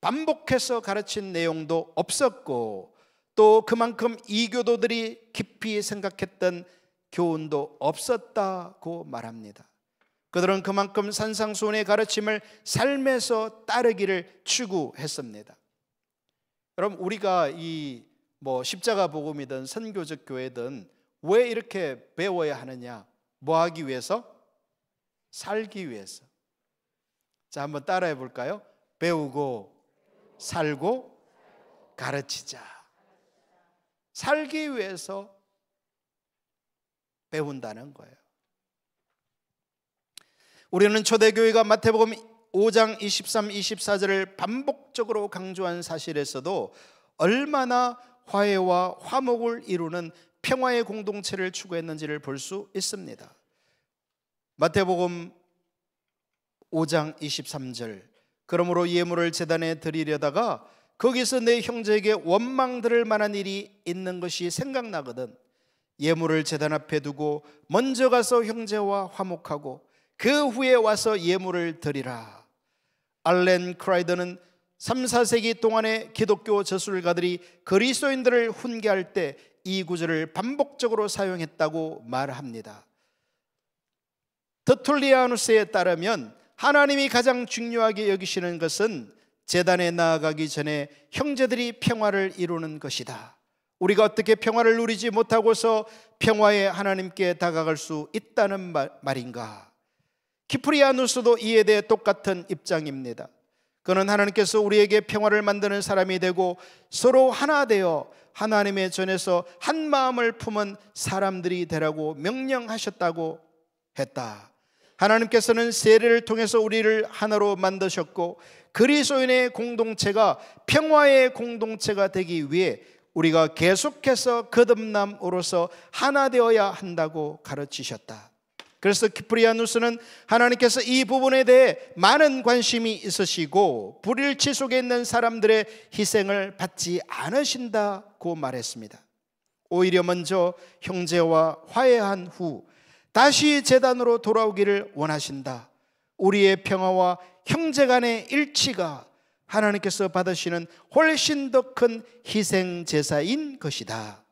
반복해서 가르친 내용도 없었고 또 그만큼 이교도들이 깊이 생각했던 교훈도 없었다고 말합니다. 그들은 그만큼 산상수훈의 가르침을 삶에서 따르기를 추구했습니다. 여러분 우리가 이 뭐 십자가 복음이든 선교적 교회든 왜 이렇게 배워야 하느냐? 뭐 하기 위해서? 살기 위해서. 자, 한번 따라해 볼까요? 배우고 살고 가르치자. 살기 위해서 배운다는 거예요. 우리는 초대교회가 마태복음 5장 23, 24절을 반복적으로 강조한 사실에서도 얼마나 화해와 화목을 이루는 평화의 공동체를 추구했는지를 볼 수 있습니다. 마태복음 5장 23절 그러므로 예물을 제단에 드리려다가 거기서 내 형제에게 원망 들을 만한 일이 있는 것이 생각나거든 예물을 제단 앞에 두고 먼저 가서 형제와 화목하고 그 후에 와서 예물을 드리라 알렌 크라이더는 3, 4세기 동안의 기독교 저술가들이 그리스도인들을 훈계할 때 이 구절을 반복적으로 사용했다고 말합니다. 더툴리아누스에 따르면 하나님이 가장 중요하게 여기시는 것은 재단에 나아가기 전에 형제들이 평화를 이루는 것이다. 우리가 어떻게 평화를 누리지 못하고서 평화의 하나님께 다가갈 수 있다는 말인가? 키프리아누스도 이에 대해 똑같은 입장입니다. 그는 하나님께서 우리에게 평화를 만드는 사람이 되고 서로 하나 되어 하나님의 전에서 한 마음을 품은 사람들이 되라고 명령하셨다고 했다. 하나님께서는 세례를 통해서 우리를 하나로 만드셨고 그리스도인의 공동체가 평화의 공동체가 되기 위해 우리가 계속해서 거듭남으로서 하나 되어야 한다고 가르치셨다. 그래서 키프리아누스는 하나님께서 이 부분에 대해 많은 관심이 있으시고 불일치 속에 있는 사람들의 희생을 받지 않으신다고 말했습니다. 오히려 먼저 형제와 화해한 후 다시 재단으로 돌아오기를 원하신다. 우리의 평화와 형제 간의 일치가 하나님께서 받으시는 훨씬 더 큰 희생 제사인 것이다.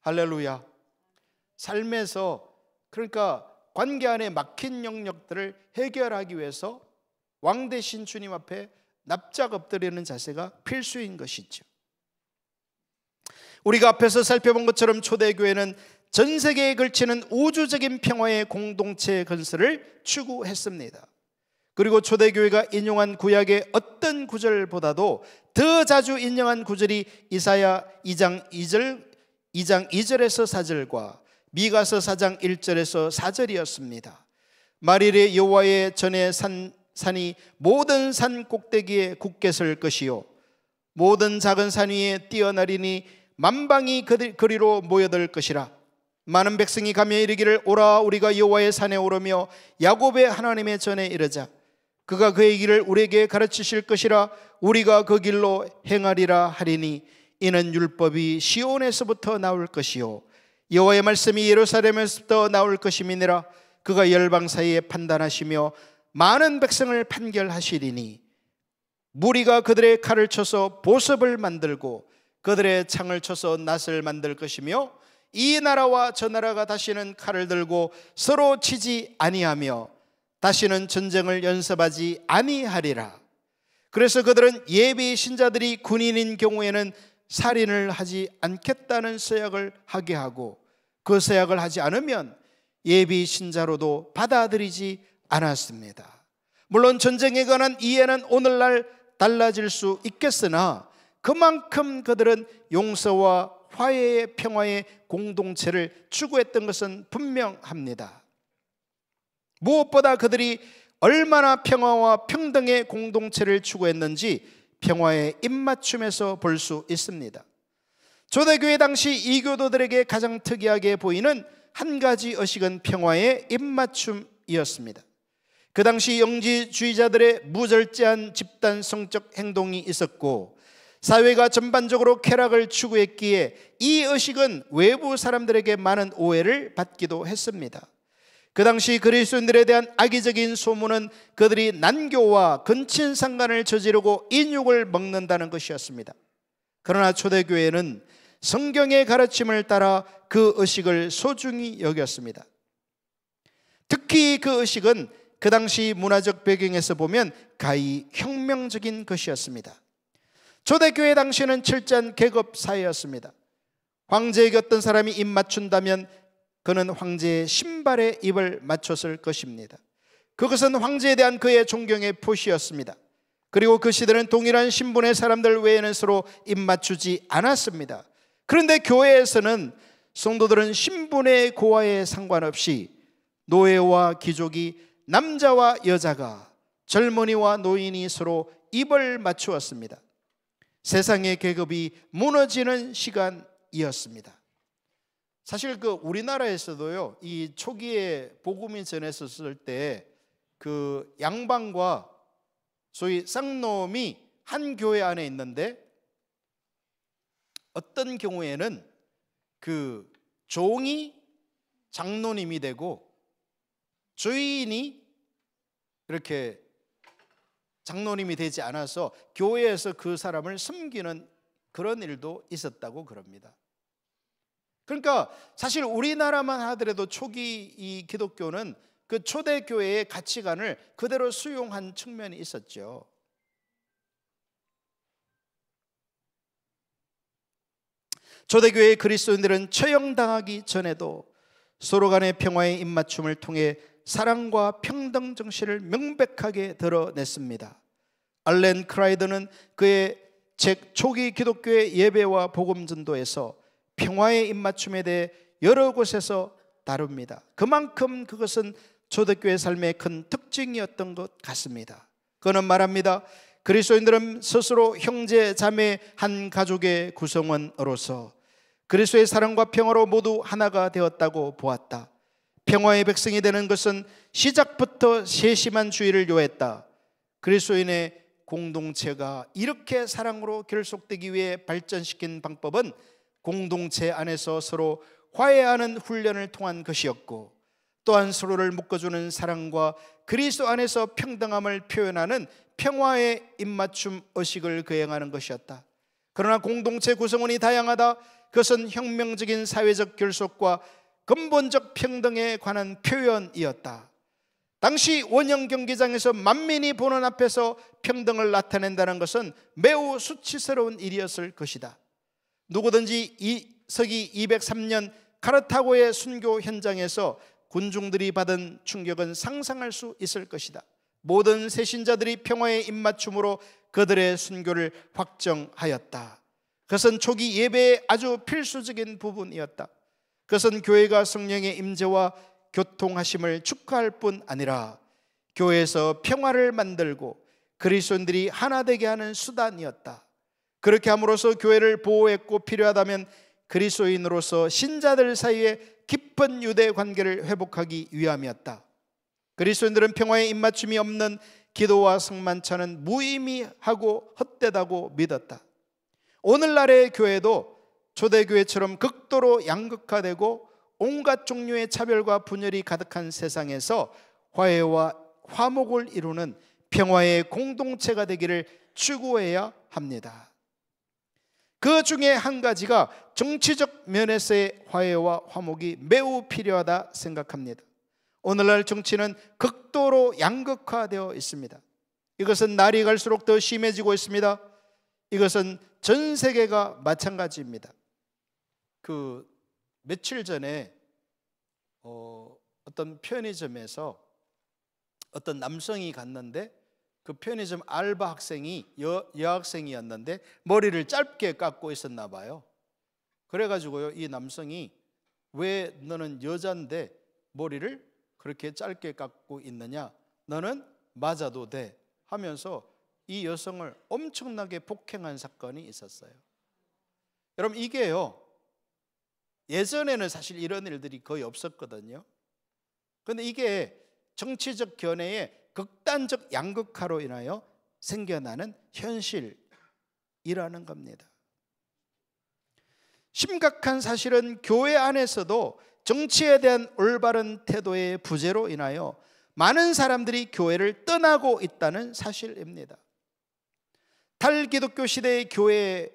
할렐루야. 삶에서 그러니까 관계 안에 막힌 영역들을 해결하기 위해서 왕 대신 주님 앞에 납작 엎드리는 자세가 필수인 것이죠. 우리가 앞에서 살펴본 것처럼 초대교회는 전 세계에 걸치는 우주적인 평화의 공동체 건설을 추구했습니다. 그리고 초대교회가 인용한 구약의 어떤 구절보다도 더 자주 인용한 구절이 이사야 2장 2절 2장 2절에서 4절과 미가서 4장 1절에서 4절이었습니다. 마릴의 여호와의 전에 산 산이 모든 산 꼭대기에 굳게 설 것이요. 모든 작은 산 위에 뛰어나리니 만방이 그리로 모여들 것이라. 많은 백성이 가며 이르기를 오라 우리가 여호와의 산에 오르며 야곱의 하나님의 전에 이르자. 그가 그의 길을 우리에게 가르치실 것이라 우리가 그 길로 행하리라 하리니 이는 율법이 시온에서부터 나올 것이요 여호와의 말씀이 예루살렘에서부터 나올 것임이니라 그가 열방 사이에 판단하시며 많은 백성을 판결하시리니 무리가 그들의 칼을 쳐서 보습을 만들고 그들의 창을 쳐서 낫을 만들 것이며 이 나라와 저 나라가 다시는 칼을 들고 서로 치지 아니하며 다시는 전쟁을 연습하지 아니하리라. 그래서 그들은 예비 신자들이 군인인 경우에는 살인을 하지 않겠다는 서약을 하게 하고 그 서약을 하지 않으면 예비 신자로도 받아들이지 않았습니다. 물론 전쟁에 관한 이해는 오늘날 달라질 수 있겠으나 그만큼 그들은 용서와 화해의 평화의 공동체를 추구했던 것은 분명합니다. 무엇보다 그들이 얼마나 평화와 평등의 공동체를 추구했는지 평화의 입맞춤에서 볼 수 있습니다. 초대교회 당시 이교도들에게 가장 특이하게 보이는 한 가지 의식은 평화의 입맞춤이었습니다. 그 당시 영지주의자들의 무절제한 집단 성적 행동이 있었고 사회가 전반적으로 쾌락을 추구했기에 이 의식은 외부 사람들에게 많은 오해를 받기도 했습니다. 그 당시 그리스도인들에 대한 악의적인 소문은 그들이 난교와 근친상간을 저지르고 인육을 먹는다는 것이었습니다. 그러나 초대교회는 성경의 가르침을 따라 그 의식을 소중히 여겼습니다. 특히 그 의식은 그 당시 문화적 배경에서 보면 가히 혁명적인 것이었습니다. 초대교회 당시는 철저한 계급 사회였습니다. 황제에게 어떤 사람이 입 맞춘다면 그는 황제의 신발에 입을 맞췄을 것입니다. 그것은 황제에 대한 그의 존경의 표시였습니다. 그리고 그 시대는 동일한 신분의 사람들 외에는 서로 입 맞추지 않았습니다. 그런데 교회에서는 성도들은 신분의 고하에 상관없이 노예와 귀족이 남자와 여자가 젊은이와 노인이 서로 입을 맞추었습니다. 세상의 계급이 무너지는 시간이었습니다. 사실 그 우리나라에서도요, 이 초기에 복음이 전했었을 때 그 양반과 소위 쌍놈이 한 교회 안에 있는데 어떤 경우에는 그 종이 장로님이 되고 주인이 이렇게 장로님이 되지 않아서 교회에서 그 사람을 숨기는 그런 일도 있었다고 그럽니다. 그러니까 사실 우리나라만 하더라도 초기 이 기독교는 그 초대교회의 가치관을 그대로 수용한 측면이 있었죠. 초대교회의 그리스도인들은 처형당하기 전에도 서로 간의 평화의 입맞춤을 통해 사랑과 평등 정신을 명백하게 드러냈습니다. 알렌 크라이드는 그의 책 초기 기독교의 예배와 복음 전도에서 평화의 입맞춤에 대해 여러 곳에서 다룹니다. 그만큼 그것은 초대교회 삶의 큰 특징이었던 것 같습니다. 그는 말합니다. 그리스도인들은 스스로 형제 자매 한 가족의 구성원으로서 그리스도의 사랑과 평화로 모두 하나가 되었다고 보았다. 평화의 백성이 되는 것은 시작부터 세심한 주의를 요했다. 그리스도인의 공동체가 이렇게 사랑으로 결속되기 위해 발전시킨 방법은 공동체 안에서 서로 화해하는 훈련을 통한 것이었고 또한 서로를 묶어주는 사랑과 그리스도 안에서 평등함을 표현하는 평화의 입맞춤 의식을 거행하는 것이었다. 그러나 공동체 구성원이 다양하다. 그것은 혁명적인 사회적 결속과 근본적 평등에 관한 표현이었다. 당시 원형 경기장에서 만민이 보는 앞에서 평등을 나타낸다는 것은 매우 수치스러운 일이었을 것이다. 누구든지 이 서기 203년 카르타고의 순교 현장에서 군중들이 받은 충격은 상상할 수 있을 것이다. 모든 세신자들이 평화의 입맞춤으로 그들의 순교를 확정하였다. 그것은 초기 예배의 아주 필수적인 부분이었다. 그것은 교회가 성령의 임재와 교통하심을 축하할 뿐 아니라 교회에서 평화를 만들고 그리스도인들이 하나 되게 하는 수단이었다. 그렇게 함으로써 교회를 보호했고 필요하다면 그리스도인으로서 신자들 사이에 깊은 유대 관계를 회복하기 위함이었다. 그리스도인들은 평화의 입맞춤이 없는 기도와 성만찬은 무의미하고 헛되다고 믿었다. 오늘날의 교회도 초대교회처럼 극도로 양극화되고 온갖 종류의 차별과 분열이 가득한 세상에서 화해와 화목을 이루는 평화의 공동체가 되기를 추구해야 합니다. 그 중에 한 가지가 정치적 면에서의 화해와 화목이 매우 필요하다 생각합니다. 오늘날 정치는 극도로 양극화되어 있습니다. 이것은 날이 갈수록 더 심해지고 있습니다. 이것은 전 세계가 마찬가지입니다. 그 며칠 전에 어, 어떤 편의점에서 어떤 남성이 갔는데 그 편의점 알바 학생이 여, 여학생이었는데 머리를 짧게 깎고 있었나 봐요. 그래가지고요 이 남성이 왜 너는 여잔데 머리를 그렇게 짧게 깎고 있느냐? 너는 맞아도 돼 하면서 이 여성을 엄청나게 폭행한 사건이 있었어요. 여러분 이게요 예전에는 사실 이런 일들이 거의 없었거든요. 근데 이게 정치적 견해의 극단적 양극화로 인하여 생겨나는 현실이라는 겁니다. 심각한 사실은 교회 안에서도 정치에 대한 올바른 태도의 부재로 인하여 많은 사람들이 교회를 떠나고 있다는 사실입니다. 탈기독교 시대의 교회라는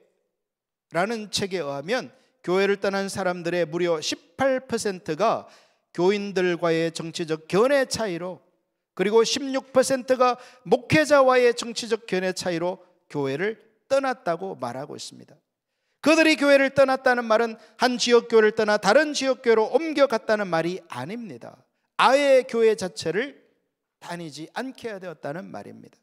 책에 의하면 교회를 떠난 사람들의 무려 18%가 교인들과의 정치적 견해 차이로 그리고 16%가 목회자와의 정치적 견해 차이로 교회를 떠났다고 말하고 있습니다. 그들이 교회를 떠났다는 말은 한 지역 교회를 떠나 다른 지역 교회로 옮겨갔다는 말이 아닙니다. 아예 교회 자체를 다니지 않게 되었다는 말입니다.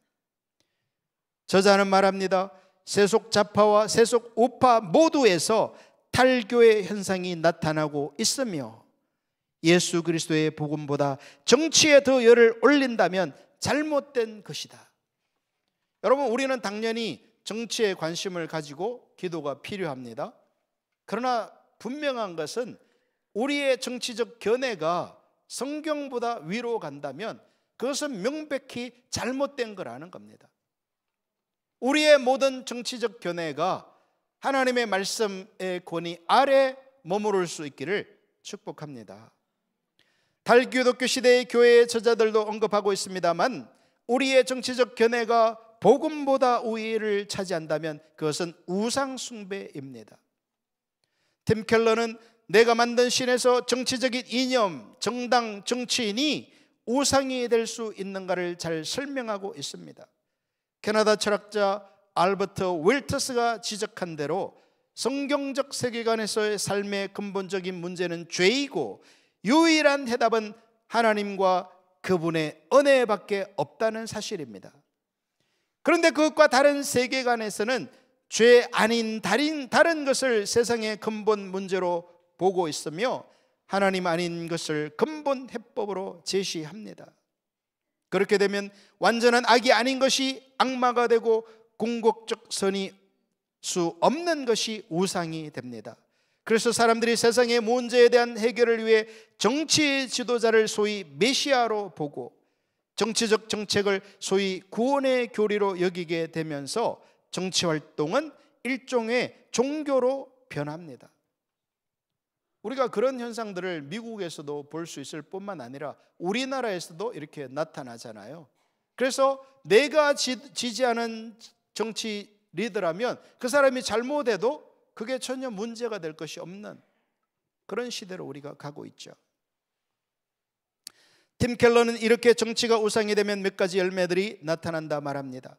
저자는 말합니다. 세속 좌파와 세속 우파 모두에서 탈교의 현상이 나타나고 있으며 예수 그리스도의 복음보다 정치에 더 열을 올린다면 잘못된 것이다. 여러분 우리는 당연히 정치에 관심을 가지고 기도가 필요합니다. 그러나 분명한 것은 우리의 정치적 견해가 성경보다 위로 간다면 그것은 명백히 잘못된 거라는 겁니다. 우리의 모든 정치적 견해가 하나님의 말씀의 권위 아래 머무를 수 있기를 축복합니다. 달기독교 시대의 교회의 저자들도 언급하고 있습니다만 우리의 정치적 견해가 복음보다 우위를 차지한다면 그것은 우상 숭배입니다. 팀 켈러는 내가 만든 신에서 정치적인 이념, 정당, 정치인이 우상이 될 수 있는가를 잘 설명하고 있습니다. 캐나다 철학자 알버트 윌터스가 지적한 대로 성경적 세계관에서의 삶의 근본적인 문제는 죄이고 유일한 해답은 하나님과 그분의 은혜밖에 없다는 사실입니다. 그런데 그것과 다른 세계관에서는 죄 아닌 다른, 다른 것을 세상의 근본 문제로 보고 있으며 하나님 아닌 것을 근본 해법으로 제시합니다. 그렇게 되면 완전한 악이 아닌 것이 악마가 되고 궁극적 선이 수 없는 것이 우상이 됩니다. 그래서 사람들이 세상의 문제에 대한 해결을 위해 정치 지도자를 소위 메시아로 보고 정치적 정책을 소위 구원의 교리로 여기게 되면서 정치 활동은 일종의 종교로 변합니다. 우리가 그런 현상들을 미국에서도 볼 수 있을 뿐만 아니라 우리나라에서도 이렇게 나타나잖아요. 그래서 내가 지 지하는 정치 리더라면 그 사람이 잘못해도 그게 전혀 문제가 될 것이 없는 그런 시대로 우리가 가고 있죠. 팀 켈러는 이렇게 정치가 우상이 되면 몇 가지 열매들이 나타난다 말합니다.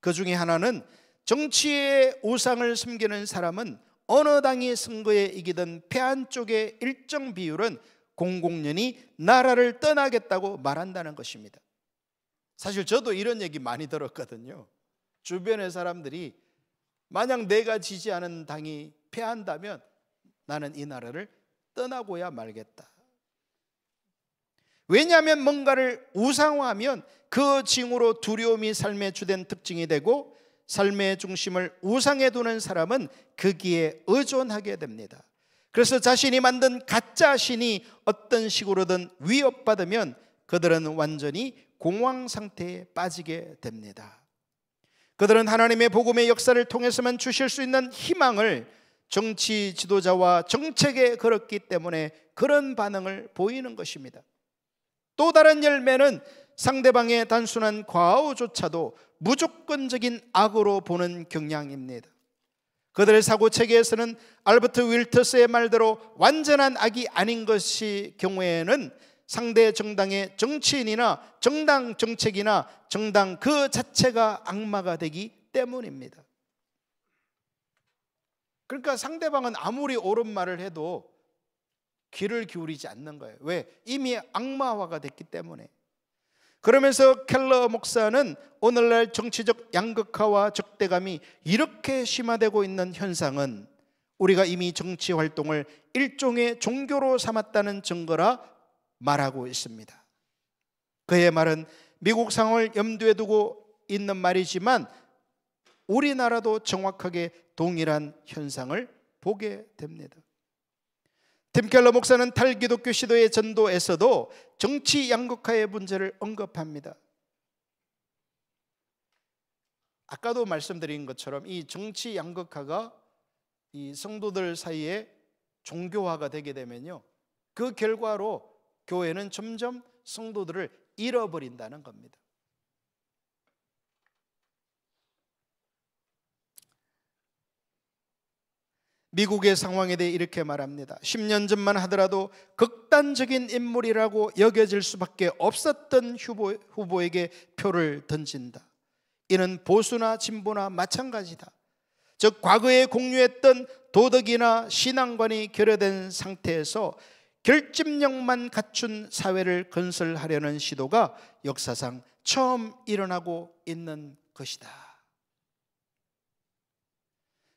그 중에 하나는 정치의 우상을 숨기는 사람은 어느 당이 선거에 이기든 패한 쪽의 일정 비율은 공공연히 나라를 떠나겠다고 말한다는 것입니다. 사실 저도 이런 얘기 많이 들었거든요. 주변의 사람들이 만약 내가 지지하는 당이 패한다면 나는 이 나라를 떠나고야 말겠다. 왜냐하면 뭔가를 우상화하면 그 징후로 두려움이 삶의 주된 특징이 되고 삶의 중심을 우상에 두는 사람은 거기에 의존하게 됩니다. 그래서 자신이 만든 가짜 신이 어떤 식으로든 위협받으면 그들은 완전히 공황 상태에 빠지게 됩니다. 그들은 하나님의 복음의 역사를 통해서만 주실 수 있는 희망을 정치 지도자와 정책에 걸었기 때문에 그런 반응을 보이는 것입니다. 또 다른 열매는 상대방의 단순한 과오조차도 무조건적인 악으로 보는 경향입니다. 그들의 사고 체계에서는 알버트 윌터스의 말대로 완전한 악이 아닌 것이 경우에는 상대 정당의 정치인이나 정당 정책이나 정당 그 자체가 악마가 되기 때문입니다. 그러니까 상대방은 아무리 옳은 말을 해도 귀를 기울이지 않는 거예요. 왜? 이미 악마화가 됐기 때문에. 그러면서 켈러 목사는 오늘날 정치적 양극화와 적대감이 이렇게 심화되고 있는 현상은 우리가 이미 정치 활동을 일종의 종교로 삼았다는 증거라 말하고 있습니다. 그의 말은 미국 상황을 염두에 두고 있는 말이지만 우리나라도 정확하게 동일한 현상을 보게 됩니다. 팀켈러 목사는 탈기독교 시도의 전도에서도 정치 양극화의 문제를 언급합니다. 아까도 말씀드린 것처럼 이 정치 양극화가 이 성도들 사이에 종교화가 되게 되면요. 그 결과로 교회는 점점 성도들을 잃어버린다는 겁니다. 미국의 상황에 대해 이렇게 말합니다. 10년 전만 하더라도 극단적인 인물이라고 여겨질 수밖에 없었던 후보, 후보에게 표를 던진다. 이는 보수나 진보나 마찬가지다. 즉 과거에 공유했던 도덕이나 신앙관이 결여된 상태에서 결집력만 갖춘 사회를 건설하려는 시도가 역사상 처음 일어나고 있는 것이다.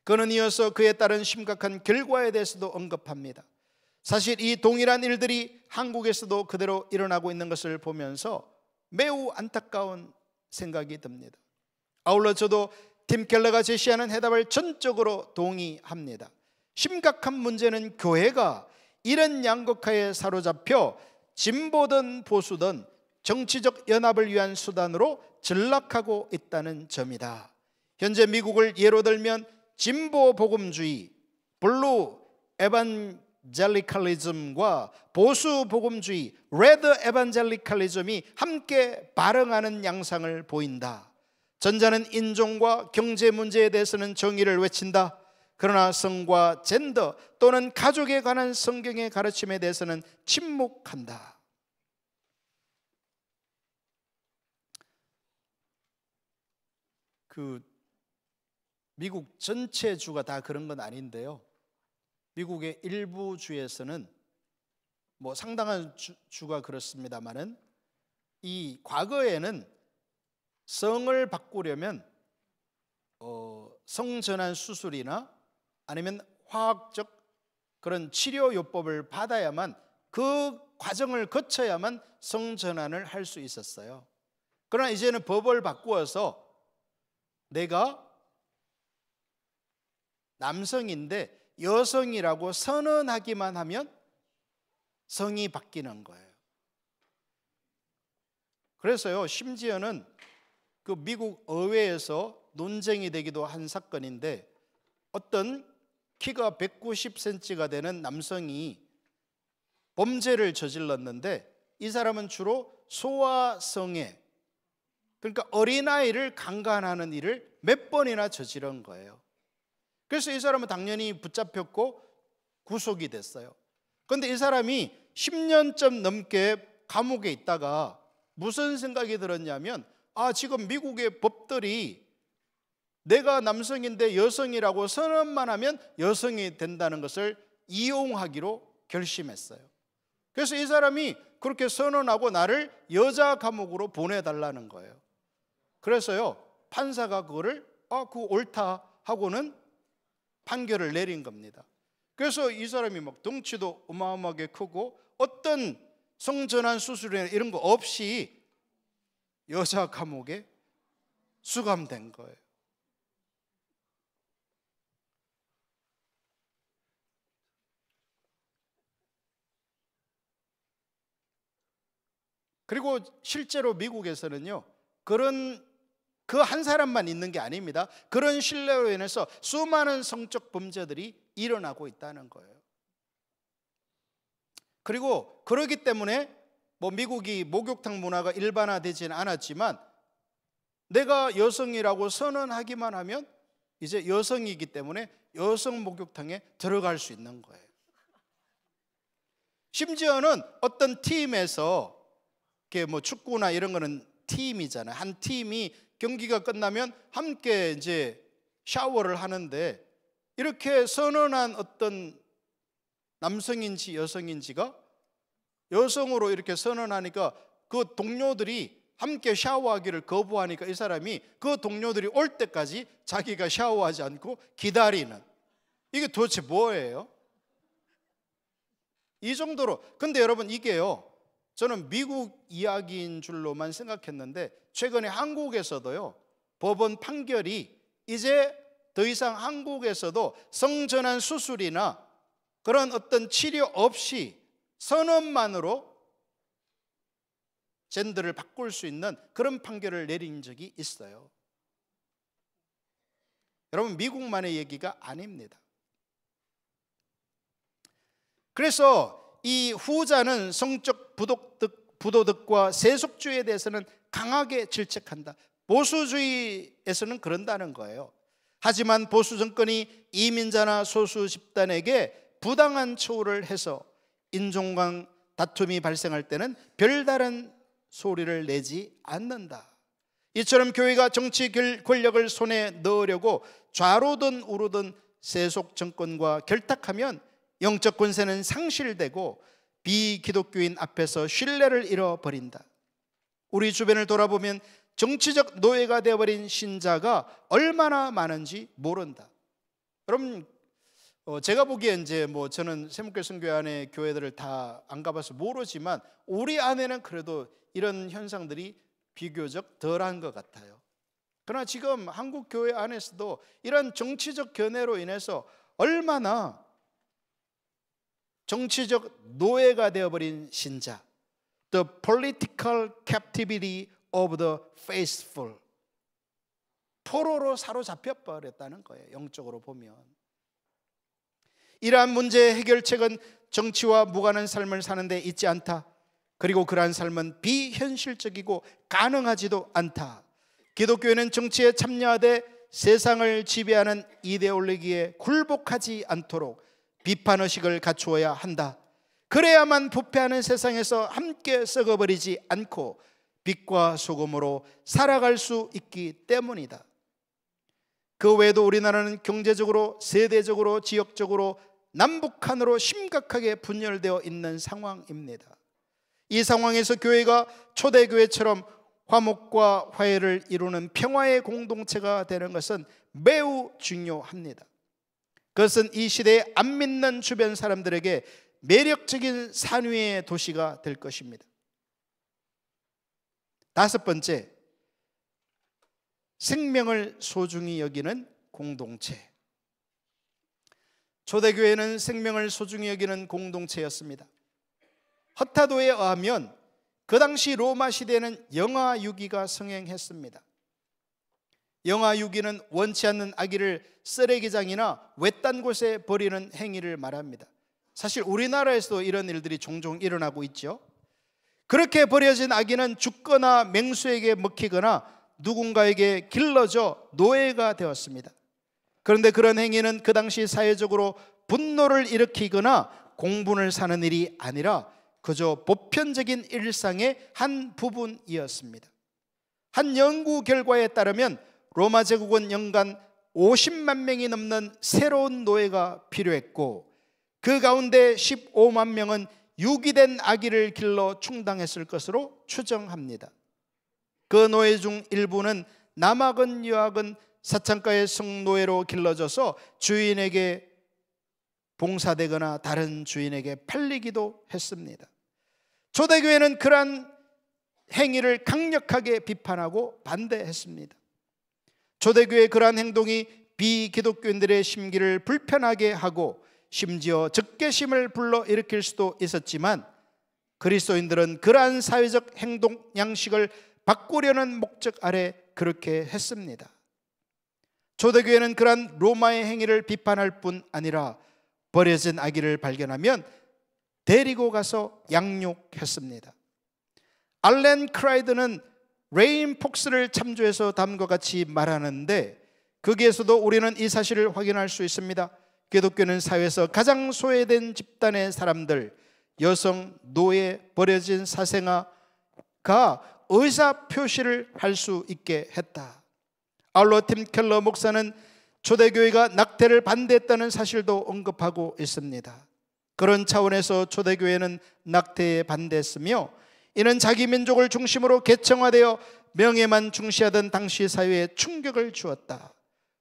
그는 이어서 그에 따른 심각한 결과에 대해서도 언급합니다. 사실 이 동일한 일들이 한국에서도 그대로 일어나고 있는 것을 보면서 매우 안타까운 생각이 듭니다. 아울러 저도 팀 켈러가 제시하는 해답을 전적으로 동의합니다. 심각한 문제는 교회가 이런 양극화에 사로잡혀 진보든 보수든 정치적 연합을 위한 수단으로 전락하고 있다는 점이다. 현재 미국을 예로 들면 진보 복음주의, 블루 에반젤리칼리즘과 보수 복음주의, 레드 에반젤리칼리즘이 함께 발흥하는 양상을 보인다. 전자는 인종과 경제 문제에 대해서는 정의를 외친다. 그러나 성과 젠더 또는 가족에 관한 성경의 가르침에 대해서는 침묵한다. 그 미국 전체 주가 다 그런 건 아닌데요. 미국의 일부 주에서는 뭐 상당한 주, 가 그렇습니다만은 이 과거에는 성을 바꾸려면 어, 성전환 수술이나 아니면 화학적 그런 치료 요법을 받아야만 그 과정을 거쳐야만 성전환을 할 수 있었어요. 그러나 이제는 법을 바꾸어서 내가 남성인데 여성이라고 선언하기만 하면 성이 바뀌는 거예요. 그래서요, 심지어는 그 미국 의회에서 논쟁이 되기도 한 사건인데 어떤 키가 190cm가 되는 남성이 범죄를 저질렀는데 이 사람은 주로 소아성애 그러니까 어린아이를 강간하는 일을 몇 번이나 저지른 거예요. 그래서 이 사람은 당연히 붙잡혔고 구속이 됐어요. 그런데 이 사람이 10년쯤 넘게 감옥에 있다가 무슨 생각이 들었냐면 아 지금 미국의 법들이 내가 남성인데 여성이라고 선언만 하면 여성이 된다는 것을 이용하기로 결심했어요. 그래서 이 사람이 그렇게 선언하고 나를 여자 감옥으로 보내달라는 거예요. 그래서요 판사가 그거를 아그 옳다 하고는 판결을 내린 겁니다. 그래서 이 사람이 막 덩치도 어마어마하게 크고 어떤 성전환 수술이나 이런 거 없이 여자 감옥에 수감된 거예요. 그리고 실제로 미국에서는요, 그런 그 한 사람만 있는 게 아닙니다. 그런 신뢰로 인해서 수많은 성적 범죄들이 일어나고 있다는 거예요. 그리고 그러기 때문에 뭐 미국이 목욕탕 문화가 일반화되지는 않았지만 내가 여성이라고 선언하기만 하면 이제 여성이기 때문에 여성 목욕탕에 들어갈 수 있는 거예요. 심지어는 어떤 팀에서 뭐 축구나 이런 거는 팀이잖아요. 한 팀이 경기가 끝나면 함께 이제 샤워를 하는데 이렇게 선언한 어떤 남성인지 여성인지가 여성으로 이렇게 선언하니까 그 동료들이 함께 샤워하기를 거부하니까 이 사람이 그 동료들이 올 때까지 자기가 샤워하지 않고 기다리는. 이게 도대체 뭐예요? 이 정도로. 근데 여러분 이게요 저는 미국 이야기인 줄로만 생각했는데 최근에 한국에서도요 법원 판결이 이제 더 이상 한국에서도 성전환 수술이나 그런 어떤 치료 없이 선언만으로 젠더를 바꿀 수 있는 그런 판결을 내린 적이 있어요. 여러분 미국만의 얘기가 아닙니다. 그래서 이 후자는 성적 부도덕, 부도덕과 세속주의에 대해서는 강하게 질책한다. 보수주의에서는 그런다는 거예요. 하지만 보수 정권이 이민자나 소수 집단에게 부당한 처우를 해서 인종간 다툼이 발생할 때는 별다른 소리를 내지 않는다. 이처럼 교회가 정치 권력을 손에 넣으려고 좌로든 우로든 세속 정권과 결탁하면 영적 권세는 상실되고 비기독교인 앞에서 신뢰를 잃어버린다. 우리 주변을 돌아보면 정치적 노예가 되어버린 신자가 얼마나 많은지 모른다. 여러분, 어, 제가 보기에 이제 뭐 저는 세목교 선교 안에 교회들을 다 안 가봐서 모르지만 우리 안에는 그래도 이런 현상들이 비교적 덜한 것 같아요. 그러나 지금 한국 교회 안에서도 이런 정치적 견해로 인해서 얼마나 정치적 노예가 되어버린 신자, the political captivity of the faithful, 포로로 사로잡혀 버렸다는 거예요. 영적으로 보면. 이러한 문제의 해결책은 정치와 무관한 삶을 사는데 있지 않다. 그리고 그러한 삶은 비현실적이고 가능하지도 않다. 기독교회는 정치에 참여하되 세상을 지배하는 이데올로기에 굴복하지 않도록 비판 의식을 갖추어야 한다. 그래야만 부패하는 세상에서 함께 썩어버리지 않고 빛과 소금으로 살아갈 수 있기 때문이다. 그 외에도 우리나라는 경제적으로, 세대적으로, 지역적으로 남북한으로 심각하게 분열되어 있는 상황입니다. 이 상황에서 교회가 초대교회처럼 화목과 화해를 이루는 평화의 공동체가 되는 것은 매우 중요합니다. 그것은 이 시대에 안 믿는 주변 사람들에게 매력적인 산위의 도시가 될 것입니다. 다섯 번째, 생명을 소중히 여기는 공동체. 초대교회는 생명을 소중히 여기는 공동체였습니다. 허타도에 의하면 그 당시 로마 시대에는 영아 유기가 성행했습니다. 영아 유기는 원치 않는 아기를 쓰레기장이나 외딴 곳에 버리는 행위를 말합니다. 사실 우리나라에서도 이런 일들이 종종 일어나고 있죠. 그렇게 버려진 아기는 죽거나 맹수에게 먹히거나 누군가에게 길러져 노예가 되었습니다. 그런데 그런 행위는 그 당시 사회적으로 분노를 일으키거나 공분을 사는 일이 아니라 그저 보편적인 일상의 한 부분이었습니다. 한 연구 결과에 따르면 로마 제국은 연간 50만 명이 넘는 새로운 노예가 필요했고 그 가운데 15만 명은 유기된 아기를 길러 충당했을 것으로 추정합니다. 그 노예 중 일부는 남학은 유학은 사창가의 성노예로 길러져서 주인에게 봉사되거나 다른 주인에게 팔리기도 했습니다. 초대교회는 그러한 행위를 강력하게 비판하고 반대했습니다. 초대교회의 그러한 행동이 비기독교인들의 심기를 불편하게 하고 심지어 적개심을 불러 일으킬 수도 있었지만 그리스도인들은 그러한 사회적 행동 양식을 바꾸려는 목적 아래 그렇게 했습니다. 초대교회는 그러한 로마의 행위를 비판할 뿐 아니라 버려진 아기를 발견하면 데리고 가서 양육했습니다. 알렌 크라이더는 레인 폭스를 참조해서 다음과 같이 말하는데 거기에서도 우리는 이 사실을 확인할 수 있습니다. 기독교는 사회에서 가장 소외된 집단의 사람들, 여성, 노예, 버려진 사생아가 의사 표시를 할 수 있게 했다. 알로 팀 켈러 목사는 초대교회가 낙태를 반대했다는 사실도 언급하고 있습니다. 그런 차원에서 초대교회는 낙태에 반대했으며 이는 자기 민족을 중심으로 개청화되어 명예만 중시하던 당시 사회에 충격을 주었다.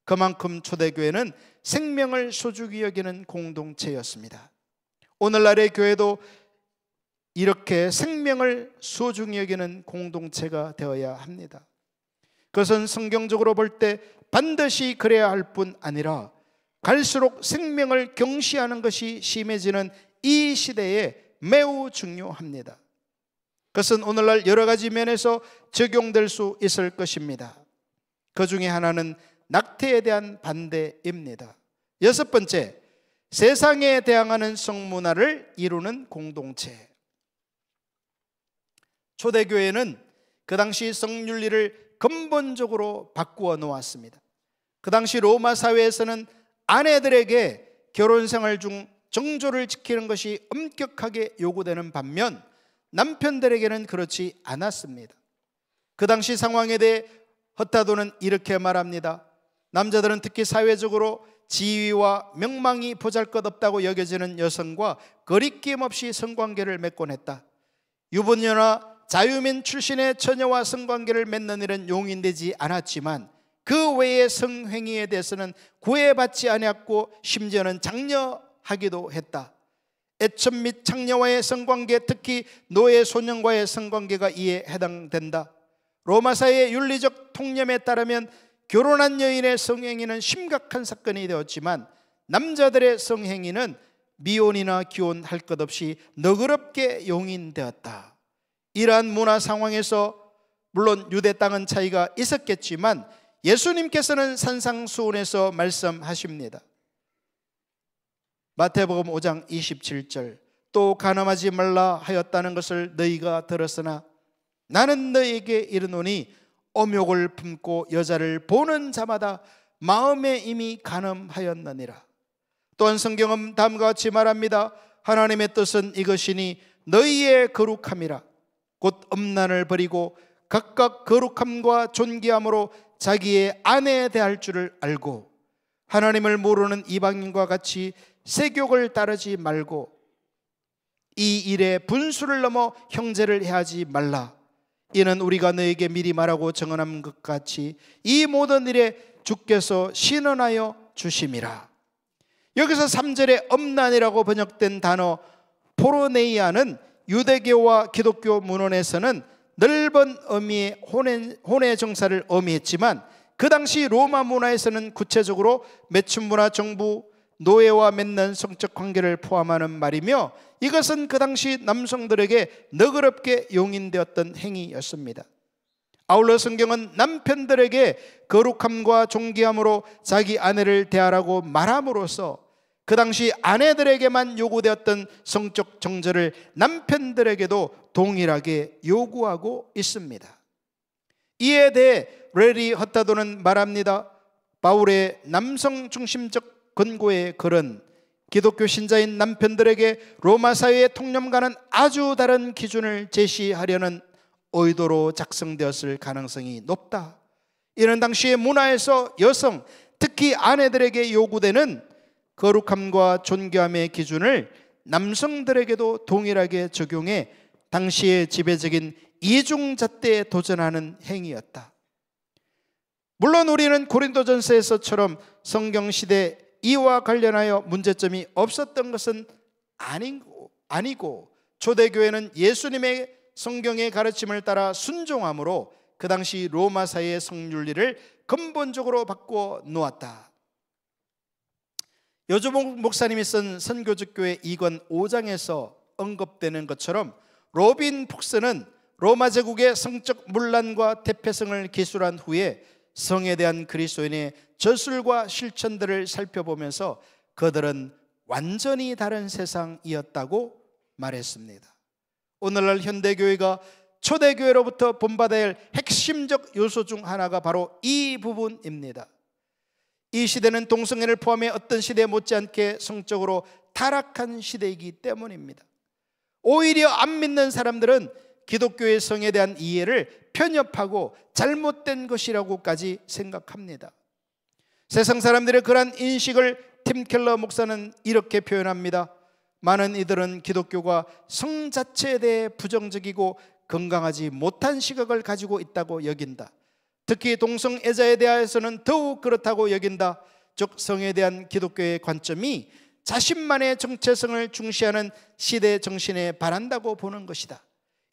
그만큼 초대교회는 생명을 소중히 여기는 공동체였습니다. 오늘날의 교회도 이렇게 생명을 소중히 여기는 공동체가 되어야 합니다. 그것은 성경적으로 볼 때 반드시 그래야 할 뿐 아니라 갈수록 생명을 경시하는 것이 심해지는 이 시대에 매우 중요합니다. 그것은 오늘날 여러 가지 면에서 적용될 수 있을 것입니다. 그 중에 하나는 낙태에 대한 반대입니다. 여섯 번째, 세상에 대항하는 성문화를 이루는 공동체. 초대교회는 그 당시 성윤리를 근본적으로 바꾸어 놓았습니다. 그 당시 로마 사회에서는 아내들에게 결혼 생활 중 정조를 지키는 것이 엄격하게 요구되는 반면 남편들에게는 그렇지 않았습니다. 그 당시 상황에 대해 허타도는 이렇게 말합니다. 남자들은 특히 사회적으로 지위와 명망이 보잘것없다고 여겨지는 여성과 거리낌 없이 성관계를 맺곤 했다. 유부녀나 자유민 출신의 처녀와 성관계를 맺는 일은 용인되지 않았지만 그 외의 성행위에 대해서는 구애받지 아니었고 심지어는 장려하기도 했다. 애천 및 장녀와의 성관계 특히 노예 소년과의 성관계가 이에 해당된다. 로마사의 윤리적 통념에 따르면 결혼한 여인의 성행위는 심각한 사건이 되었지만 남자들의 성행위는 미혼이나 기혼할 것 없이 너그럽게 용인되었다. 이러한 문화 상황에서 물론 유대 땅은 차이가 있었겠지만 예수님께서는 산상수훈에서 말씀하십니다. 마태복음 5장 27절 또 가늠하지 말라 하였다는 것을 너희가 들었으나 나는 너희에게 이르노니 엄욕을 품고 여자를 보는 자마다 마음에 이미 가늠하였느니라. 또한 성경은 다음과 같이 말합니다. 하나님의 뜻은 이것이니 너희의 거룩함이라. 곧 음란을 버리고 각각 거룩함과 존귀함으로 자기의 아내에 대할 줄을 알고 하나님을 모르는 이방인과 같이 세욕을 따르지 말고 이 일에 분수를 넘어 형제를 해하지 말라. 이는 우리가 너에게 미리 말하고 정언한 것 같이 이 모든 일에 주께서 신원하여 주심이라. 여기서 3절에 엄난이라고 번역된 단어 포로네이아는 유대교와 기독교 문헌에서는 넓은 의미의 혼의, 혼의 정사를 의미했지만 그 당시 로마 문화에서는 구체적으로 매춘 문화 정부 노예와 맺는 성적 관계를 포함하는 말이며 이것은 그 당시 남성들에게 너그럽게 용인되었던 행위였습니다. 아울러 성경은 남편들에게 거룩함과 존귀함으로 자기 아내를 대하라고 말함으로써 그 당시 아내들에게만 요구되었던 성적 정절을 남편들에게도 동일하게 요구하고 있습니다. 이에 대해 레리 허타도는 말합니다. 바울의 남성 중심적 근고의 글은 기독교 신자인 남편들에게 로마 사회의 통념과는 아주 다른 기준을 제시하려는 의도로 작성되었을 가능성이 높다. 이런 당시의 문화에서 여성, 특히 아내들에게 요구되는 거룩함과 존귀함의 기준을 남성들에게도 동일하게 적용해 당시의 지배적인 이중잣대에 도전하는 행위였다. 물론 우리는 고린도전서에서처럼 성경 시대 이와 관련하여 문제점이 없었던 것은 아니고, 아니고 초대교회는 예수님의 성경의 가르침을 따라 순종함으로 그 당시 로마 사회의 성윤리를 근본적으로 바꾸어 놓았다. 여주봉 목사님이 쓴 선교적교회 2권 5장에서 언급되는 것처럼 로빈 폭스는 로마 제국의 성적 문란과 퇴폐성을 기술한 후에 성에 대한 그리스도인의 저술과 실천들을 살펴보면서 그들은 완전히 다른 세상이었다고 말했습니다. 오늘날 현대교회가 초대교회로부터 본받아야 할 핵심적 요소 중 하나가 바로 이 부분입니다. 이 시대는 동성애를 포함해 어떤 시대 못지않게 성적으로 타락한 시대이기 때문입니다. 오히려 안 믿는 사람들은 기독교의 성에 대한 이해를 편협하고 잘못된 것이라고까지 생각합니다. 세상 사람들의 그러한 인식을 팀 켈러 목사는 이렇게 표현합니다. 많은 이들은 기독교가 성 자체에 대해 부정적이고 건강하지 못한 시각을 가지고 있다고 여긴다. 특히 동성애자에 대하여서는 더욱 그렇다고 여긴다. 즉 성에 대한 기독교의 관점이 자신만의 정체성을 중시하는 시대 정신에 반한다고 보는 것이다.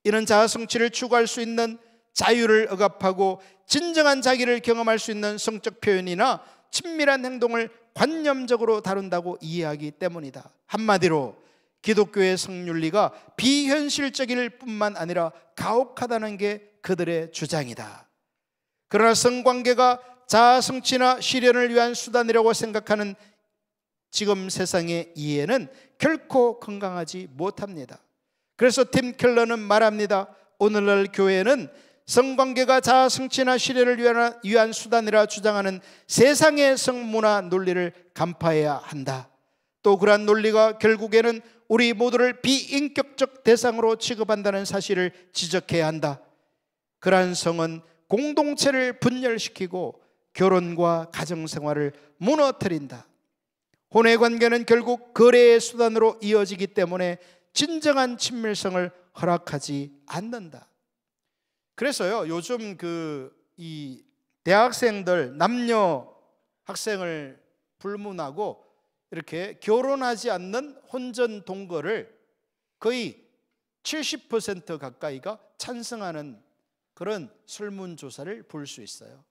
이는 자아 성취를 추구할 수 있는 자유를 억압하고 진정한 자기를 경험할 수 있는 성적 표현이나 친밀한 행동을 관념적으로 다룬다고 이해하기 때문이다. 한마디로 기독교의 성윤리가 비현실적일 뿐만 아니라 가혹하다는 게 그들의 주장이다. 그러나 성관계가 자아 성취나 실현을 위한 수단이라고 생각하는 지금 세상의 이해는 결코 건강하지 못합니다. 그래서 팀 켈러는 말합니다. 오늘날 교회는 성관계가 자아 성취나 실현을 위한, 위한 수단이라 주장하는 세상의 성문화 논리를 간파해야 한다. 또 그러한 논리가 결국에는 우리 모두를 비인격적 대상으로 취급한다는 사실을 지적해야 한다. 그러한 성은 공동체를 분열시키고 결혼과 가정 생활을 무너뜨린다. 혼의 관계는 결국 거래의 수단으로 이어지기 때문에 진정한 친밀성을 허락하지 않는다. 그래서요, 요즘 그 이 대학생들 남녀 학생을 불문하고 이렇게 결혼하지 않는 혼전 동거를 거의 70% 가까이가 찬성하는 그런 설문조사를 볼 수 있어요.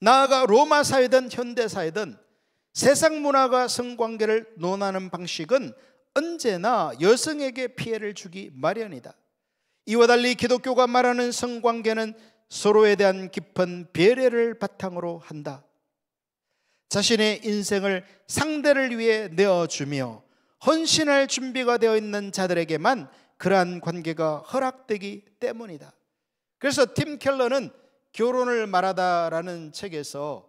나아가 로마 사회든 현대 사회든 세상 문화가 성관계를 논하는 방식은 언제나 여성에게 피해를 주기 마련이다. 이와 달리 기독교가 말하는 성관계는 서로에 대한 깊은 배려를 바탕으로 한다. 자신의 인생을 상대를 위해 내어주며 헌신할 준비가 되어 있는 자들에게만 그러한 관계가 허락되기 때문이다. 그래서 팀 켈러는 결혼을 말하다라는 책에서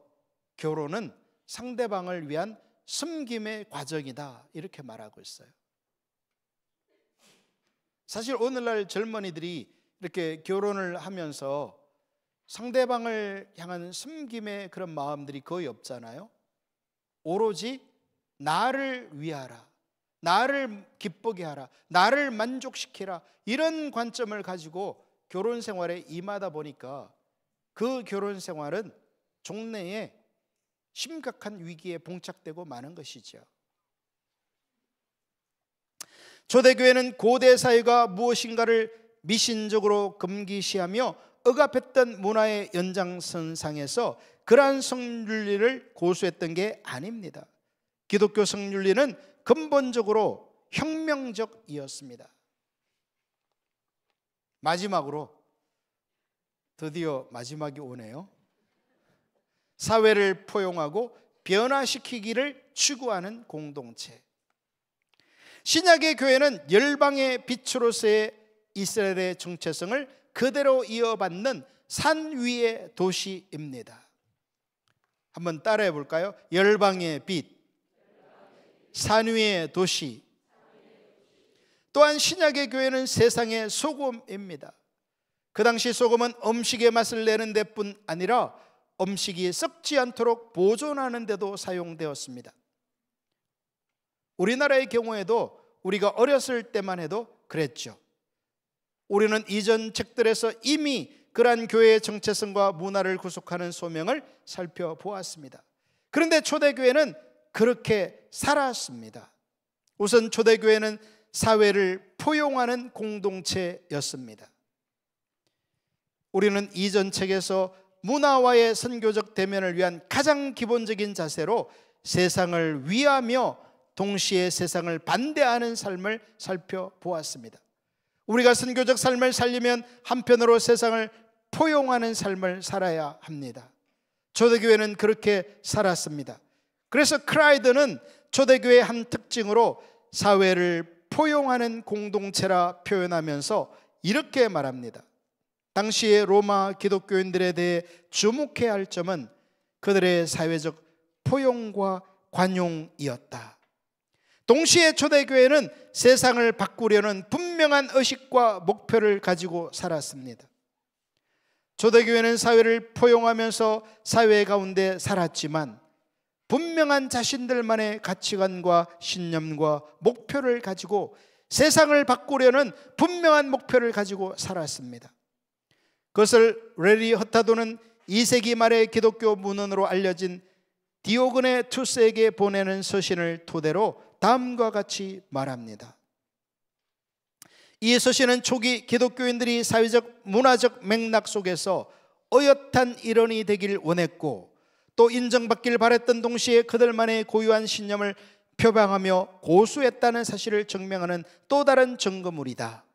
결혼은 상대방을 위한 숨김의 과정이다 이렇게 말하고 있어요. 사실 오늘날 젊은이들이 이렇게 결혼을 하면서 상대방을 향한 숨김의 그런 마음들이 거의 없잖아요. 오로지 나를 위하라. 나를 기쁘게 하라. 나를 만족시키라. 이런 관점을 가지고 결혼 생활에 임하다 보니까 그 결혼 생활은 종래에 심각한 위기에 봉착되고 마는 것이죠. 초대교회는 고대 사회가 무엇인가를 미신적으로 금기시하며 억압했던 문화의 연장선상에서 그러한 성윤리를 고수했던 게 아닙니다. 기독교 성윤리는 근본적으로 혁명적이었습니다. 마지막으로 드디어 마지막이 오네요. 사회를 포용하고 변화시키기를 추구하는 공동체. 신약의 교회는 열방의 빛으로서의 이스라엘의 정체성을 그대로 이어받는 산 위의 도시입니다. 한번 따라해 볼까요? 열방의 빛, 산 위의 도시. 또한 신약의 교회는 세상의 소금입니다. 그 당시 소금은 음식의 맛을 내는 데뿐 아니라 음식이 썩지 않도록 보존하는 데도 사용되었습니다. 우리나라의 경우에도 우리가 어렸을 때만 해도 그랬죠. 우리는 이전 책들에서 이미 그러한 교회의 정체성과 문화를 구속하는 소명을 살펴보았습니다. 그런데 초대교회는 그렇게 살았습니다. 우선 초대교회는 사회를 포용하는 공동체였습니다. 우리는 이전 책에서 문화와의 선교적 대면을 위한 가장 기본적인 자세로 세상을 위하며 동시에 세상을 반대하는 삶을 살펴보았습니다. 우리가 선교적 삶을 살리면 한편으로 세상을 포용하는 삶을 살아야 합니다. 초대교회는 그렇게 살았습니다. 그래서 크라이드는 초대교회의 한 특징으로 사회를 포용하는 공동체라 표현하면서 이렇게 말합니다. 당시의 로마 기독교인들에 대해 주목해야 할 점은 그들의 사회적 포용과 관용이었다. 동시에 초대교회는 세상을 바꾸려는 분명한 의식과 목표를 가지고 살았습니다. 초대교회는 사회를 포용하면서 사회 가운데 살았지만 분명한 자신들만의 가치관과 신념과 목표를 가지고 세상을 바꾸려는 분명한 목표를 가지고 살았습니다. 그것을 레리 허타도는 2세기 말의 기독교 문헌으로 알려진 디오그네 투스에게 보내는 서신을 토대로 다음과 같이 말합니다. 이 서신은 초기 기독교인들이 사회적 문화적 맥락 속에서 어엿한 일원이 되길 원했고 또 인정받길 바랬던 동시에 그들만의 고유한 신념을 표방하며 고수했다는 사실을 증명하는 또 다른 증거물이다.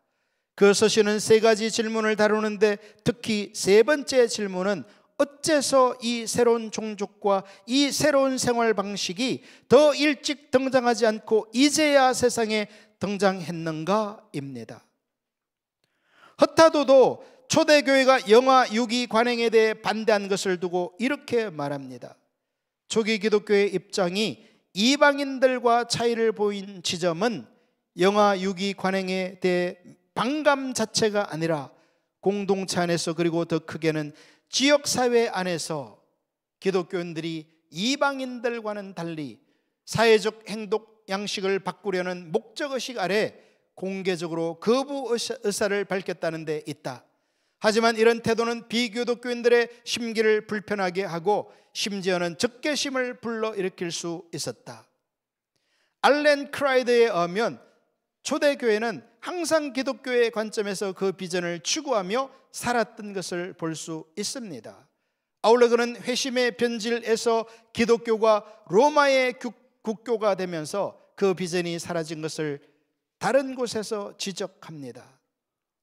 그 서신은 세 가지 질문을 다루는데 특히 세 번째 질문은 어째서 이 새로운 종족과 이 새로운 생활 방식이 더 일찍 등장하지 않고 이제야 세상에 등장했는가입니다. 허타도도 초대교회가 영화 유기 관행에 대해 반대한 것을 두고 이렇게 말합니다. 초기 기독교의 입장이 이방인들과 차이를 보인 지점은 영화 유기 관행에 대해 반감 자체가 아니라 공동체 안에서 그리고 더 크게는 지역 사회 안에서 기독교인들이 이방인들과는 달리 사회적 행동 양식을 바꾸려는 목적 의식 아래 공개적으로 거부 의사를 밝혔다는 데 있다. 하지만 이런 태도는 비교독교인들의 심기를 불편하게 하고 심지어는 적개심을 불러일으킬 수 있었다. 알렌 크라이드에 의하면 초대교회는 항상 기독교의 관점에서 그 비전을 추구하며 살았던 것을 볼 수 있습니다. 아울러 그는 회심의 변질에서 기독교가 로마의 국교가 되면서 그 비전이 사라진 것을 다른 곳에서 지적합니다.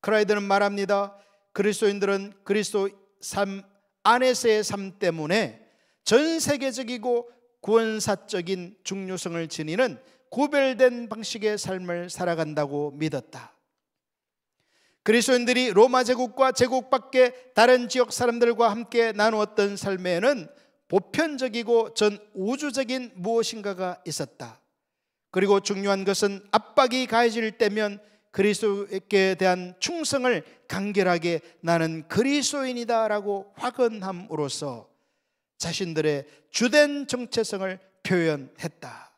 크라이드는 말합니다. 그리스도인들은 그리스도 삶 안에서의 삶 때문에 전 세계적이고 구원사적인 중요성을 지니는 구별된 방식의 삶을 살아간다고 믿었다. 그리스도인들이 로마 제국과 제국 밖의 다른 지역 사람들과 함께 나누었던 삶에는 보편적이고 전 우주적인 무엇인가가 있었다. 그리고 중요한 것은 압박이 가해질 때면 그리스도께 대한 충성을 간결하게 나는 그리스도인이다라고 확언함으로써 자신들의 주된 정체성을 표현했다.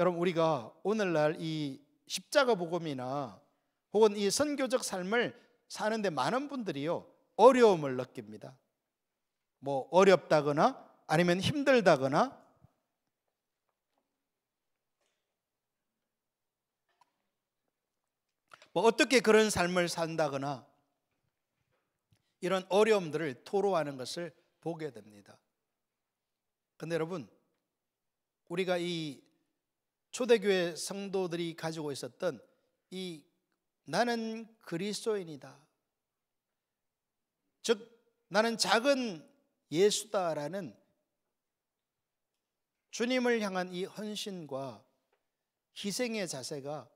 여러분 우리가 오늘날 이 십자가 복음이나 혹은 이 선교적 삶을 사는데 많은 분들이요 어려움을 느낍니다. 뭐 어렵다거나 아니면 힘들다거나 뭐 어떻게 그런 삶을 산다거나 이런 어려움들을 토로하는 것을 보게 됩니다. 근데 여러분, 우리가 이 초대교회 성도들이 가지고 있었던 이 나는 그리스도인이다. 즉, 나는 작은 예수다라는 주님을 향한 이 헌신과 희생의 자세가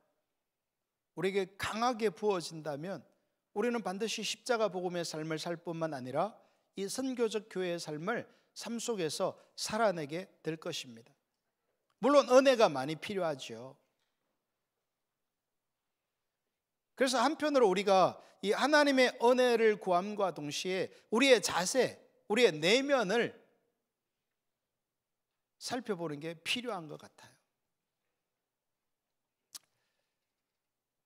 우리에게 강하게 부어진다면 우리는 반드시 십자가 복음의 삶을 살 뿐만 아니라 이 선교적 교회의 삶을 삶 속에서 살아내게 될 것입니다. 물론 은혜가 많이 필요하죠. 그래서 한편으로 우리가 이 하나님의 은혜를 구함과 동시에 우리의 자세, 우리의 내면을 살펴보는 게 필요한 것 같아요.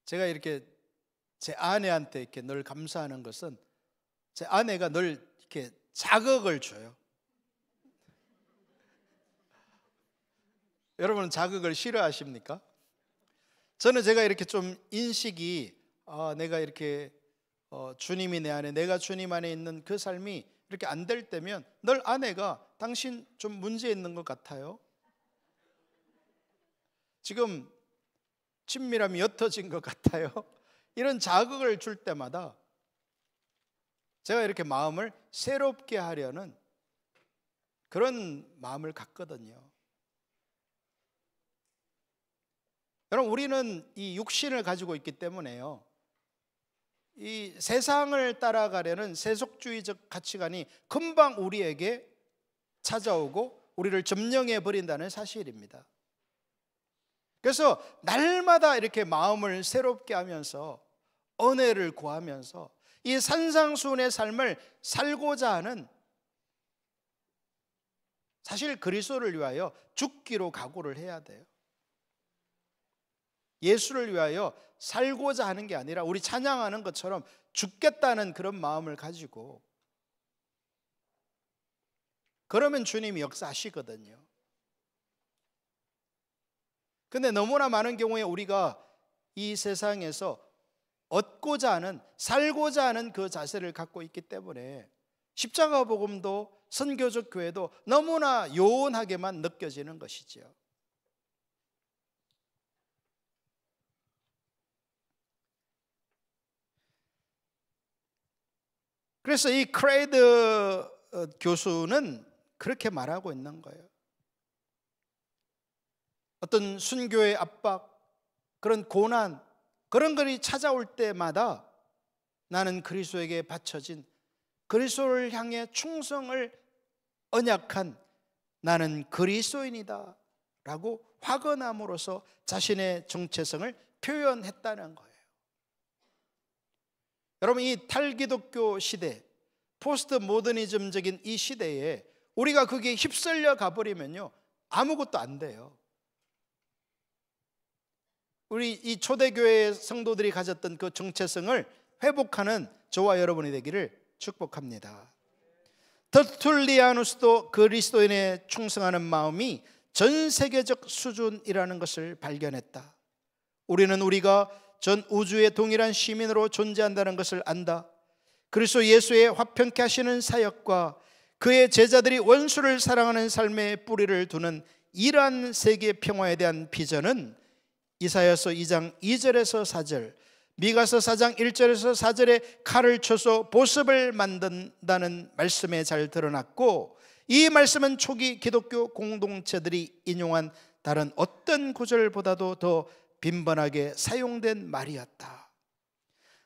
제가 이렇게 제 아내한테 이렇게 늘 감사하는 것은 제 아내가 늘 이렇게 자극을 줘요. 여러분은 자극을 싫어하십니까? 저는 제가 이렇게 좀 인식이 아, 내가 이렇게 어, 주님이 내 안에 내가 주님 안에 있는 그 삶이 이렇게 안 될 때면 늘 아내가 당신 좀 문제 있는 것 같아요. 지금 친밀함이 옅어진 것 같아요. 이런 자극을 줄 때마다 제가 이렇게 마음을 새롭게 하려는 그런 마음을 갖거든요. 여러분, 우리는 이 육신을 가지고 있기 때문에요. 이 세상을 따라가려는 세속주의적 가치관이 금방 우리에게 찾아오고 우리를 점령해 버린다는 사실입니다. 그래서 날마다 이렇게 마음을 새롭게 하면서 은혜를 구하면서 이 산상수훈의 삶을 살고자 하는 사실 그리스도를 위하여 죽기로 각오를 해야 돼요. 예수를 위하여 살고자 하는 게 아니라 우리 찬양하는 것처럼 죽겠다는 그런 마음을 가지고 그러면 주님이 역사하시거든요. 근데 너무나 많은 경우에 우리가 이 세상에서 얻고자 하는 살고자 하는 그 자세를 갖고 있기 때문에 십자가 복음도 선교적 교회도 너무나 요원하게만 느껴지는 것이지요. 그래서 이 크레이드 어, 교수는 그렇게 말하고 있는 거예요. 어떤 순교의 압박, 그런 고난, 그런 것이 찾아올 때마다 나는 그리스도에게 바쳐진 그리스도를 향해 충성을 언약한 나는 그리스도인이다 라고 확언함으로써 자신의 정체성을 표현했다는 거예요. 여러분 이 탈기독교 시대, 포스트 모더니즘적인 이 시대에 우리가 거기에 휩쓸려 가버리면요 아무것도 안 돼요. 우리 이 초대교회 성도들이 가졌던 그 정체성을 회복하는 저와 여러분이 되기를 축복합니다. 터툴리아누스도 그리스도인에 충성하는 마음이 전 세계적 수준이라는 것을 발견했다. 우리는 우리가 전 우주의 동일한 시민으로 존재한다는 것을 안다. 그리스도 예수의 화평케 하시는 사역과 그의 제자들이 원수를 사랑하는 삶의 뿌리를 두는 이러한 세계 평화에 대한 비전은 이사야서 2장 2절에서 4절, 미가서 4장 1절에서 4절에 칼을 쳐서 보습을 만든다는 말씀에 잘 드러났고 이 말씀은 초기 기독교 공동체들이 인용한 다른 어떤 구절보다도 더 빈번하게 사용된 말이었다.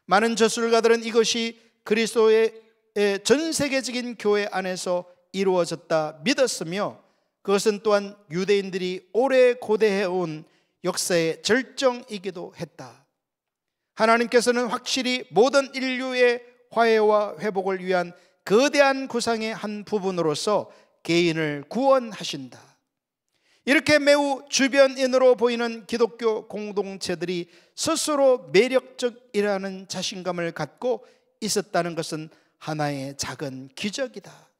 많은 저술가들은 이것이 그리스도의 전 세계적인 교회 안에서 이루어졌다 믿었으며 그것은 또한 유대인들이 오래 고대해온 역사의 절정이기도 했다. 하나님께서는 확실히 모든 인류의 화해와 회복을 위한 거대한 구상의 한 부분으로서 개인을 구원하신다. 이렇게 매우 주변인으로 보이는 기독교 공동체들이 스스로 매력적이라는 자신감을 갖고 있었다는 것은 하나의 작은 기적이다.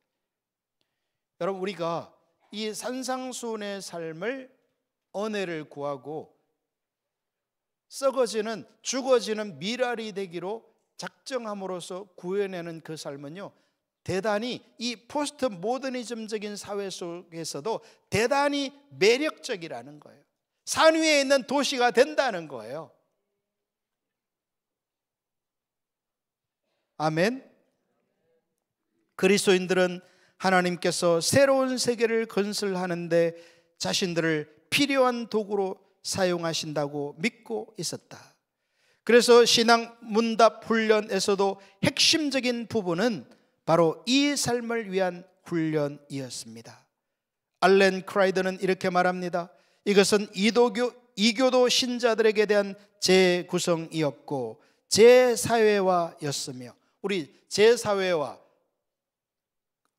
여러분 우리가 이 산상수훈의 삶을 은혜를 구하고 썩어지는 죽어지는 미랄이 되기로 작정함으로써 구해내는 그 삶은요 대단히 이 포스트 모더니즘적인 사회 속에서도 대단히 매력적이라는 거예요. 산 위에 있는 도시가 된다는 거예요. 아멘. 그리스도인들은 하나님께서 새로운 세계를 건설하는데 자신들을 필요한 도구로 사용하신다고 믿고 있었다. 그래서 신앙 문답 훈련에서도 핵심적인 부분은 바로 이 삶을 위한 훈련이었습니다. 알렌 크라이드는 이렇게 말합니다. 이것은 이도교 이교도 신자들에게 대한 재구성이었고 재사회화였으며 우리 재사회화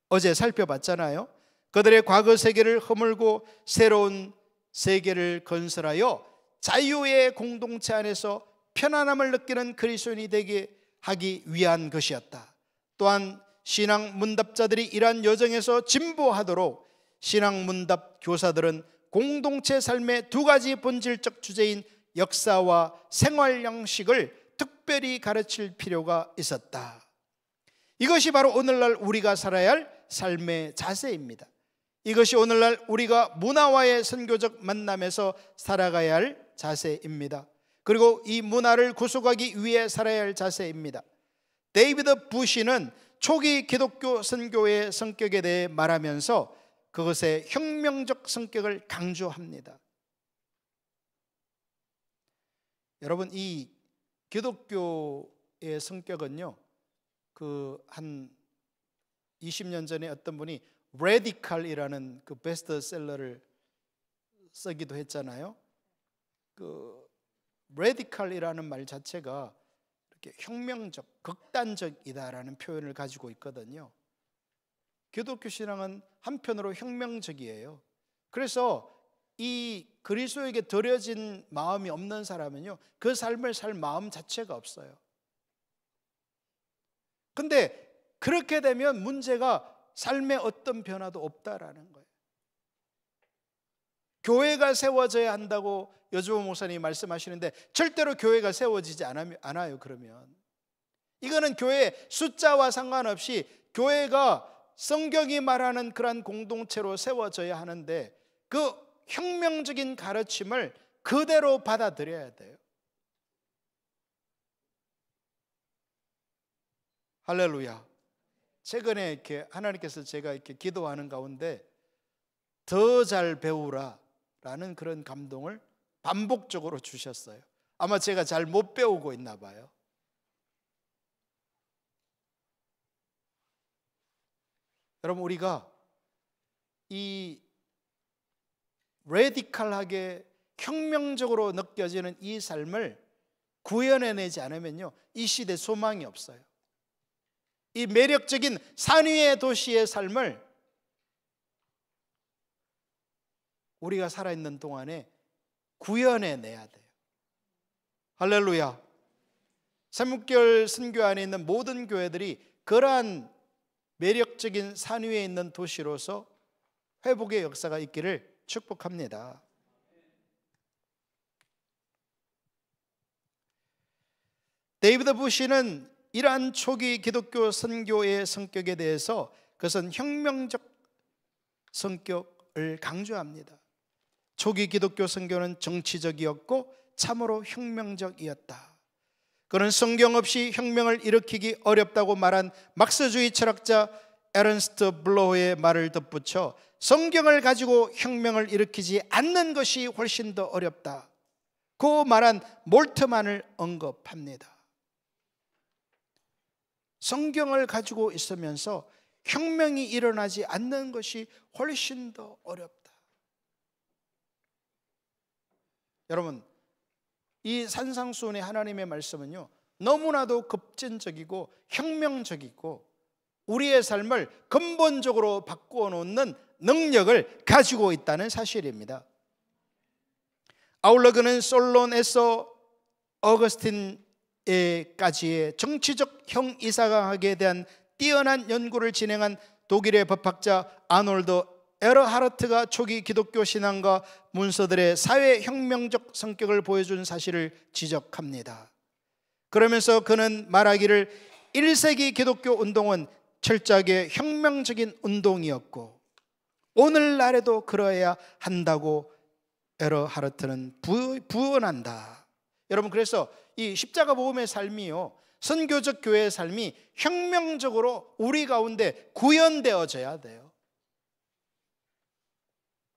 어제 살펴봤잖아요. 그들의 과거 세계를 허물고 새로운 세계를 건설하여 자유의 공동체 안에서 편안함을 느끼는 그리스도인이 되게 하기 위한 것이었다. 또한 신앙 문답자들이 이러한 여정에서 진보하도록 신앙 문답 교사들은 공동체 삶의 두 가지 본질적 주제인 역사와 생활 양식을 특별히 가르칠 필요가 있었다. 이것이 바로 오늘날 우리가 살아야 할 삶의 자세입니다. 이것이 오늘날 우리가 문화와의 선교적 만남에서 살아가야 할 자세입니다. 그리고 이 문화를 구속하기 위해 살아야 할 자세입니다. 데이비드 보쉬는 초기 기독교 선교의 성격에 대해 말하면서 그것의 혁명적 성격을 강조합니다. 여러분 이 기독교의 성격은요. 그 한 20년 전에 어떤 분이 레디칼이라는 그 베스트셀러를 쓰기도 했잖아요. 그 레디칼이라는 말 자체가 혁명적, 극단적이다라는 표현을 가지고 있거든요. 기독교 신앙은 한편으로 혁명적이에요. 그래서 이 그리스도에게 드려진 마음이 없는 사람은요, 그 삶을 살 마음 자체가 없어요. 근데 그렇게 되면 문제가 삶에 어떤 변화도 없다라는 거예요. 교회가 세워져야 한다고 여주호 목사님이 말씀하시는데 절대로 교회가 세워지지 않아요, 그러면. 이거는 교회 숫자와 상관없이 교회가 성경이 말하는 그러한 공동체로 세워져야 하는데 그 혁명적인 가르침을 그대로 받아들여야 돼요. 할렐루야. 최근에 이렇게 하나님께서 제가 이렇게 기도하는 가운데 더 잘 배우라 라는 그런 감동을 반복적으로 주셨어요. 아마 제가 잘 못 배우고 있나 봐요. 여러분 우리가 이 레디칼하게 혁명적으로 느껴지는 이 삶을 구현해내지 않으면요 이 시대 소망이 없어요. 이 매력적인 산 위의 도시의 삶을 우리가 살아있는 동안에 구현해 내야 돼요. 할렐루야. 삼육개월 선교 안에 있는 모든 교회들이 그러한 매력적인 산 위에 있는 도시로서 회복의 역사가 있기를 축복합니다. 데이비드 보쉬는 이러한 초기 기독교 선교의 성격에 대해서 그것은 혁명적 성격을 강조합니다. 초기 기독교 선교는 정치적이었고 참으로 혁명적이었다. 그는 성경 없이 혁명을 일으키기 어렵다고 말한 막스주의 철학자 에른스트 블로흐의 말을 덧붙여 성경을 가지고 혁명을 일으키지 않는 것이 훨씬 더 어렵다. 그 말한 몰트만을 언급합니다. 성경을 가지고 있으면서 혁명이 일어나지 않는 것이 훨씬 더 어렵다. 여러분, 이 산상수훈의 하나님의 말씀은요, 너무나도 급진적이고 혁명적이고 우리의 삶을 근본적으로 바꾸어 놓는 능력을 가지고 있다는 사실입니다. 아울러 그는 솔론에서 어거스틴 에까지의 정치적 형이사학에 대한 뛰어난 연구를 진행한 독일의 법학자 아놀드 에러하르트가 초기 기독교 신앙과 문서들의 사회 혁명적 성격을 보여준 사실을 지적합니다. 그러면서 그는 말하기를 1세기 기독교 운동은 철저하게 혁명적인 운동이었고 오늘날에도 그러해야 한다고 에러 하르트는 부언한다. 여러분 그래서 이 십자가 보험의 삶이요 선교적 교회의 삶이 혁명적으로 우리 가운데 구현되어져야 돼요.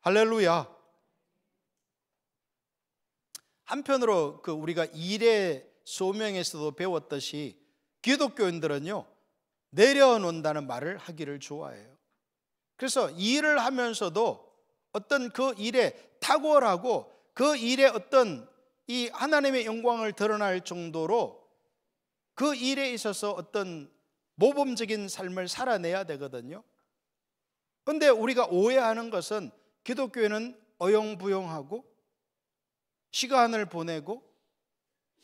할렐루야. 한편으로 그 우리가 일의 소명에서도 배웠듯이 기독교인들은요 내려놓는다는 말을 하기를 좋아해요. 그래서 일을 하면서도 어떤 그 일에 탁월하고 그 일에 어떤 이 하나님의 영광을 드러날 정도로 그 일에 있어서 어떤 모범적인 삶을 살아내야 되거든요. 근데 우리가 오해하는 것은 기독교회는 어영부영하고 시간을 보내고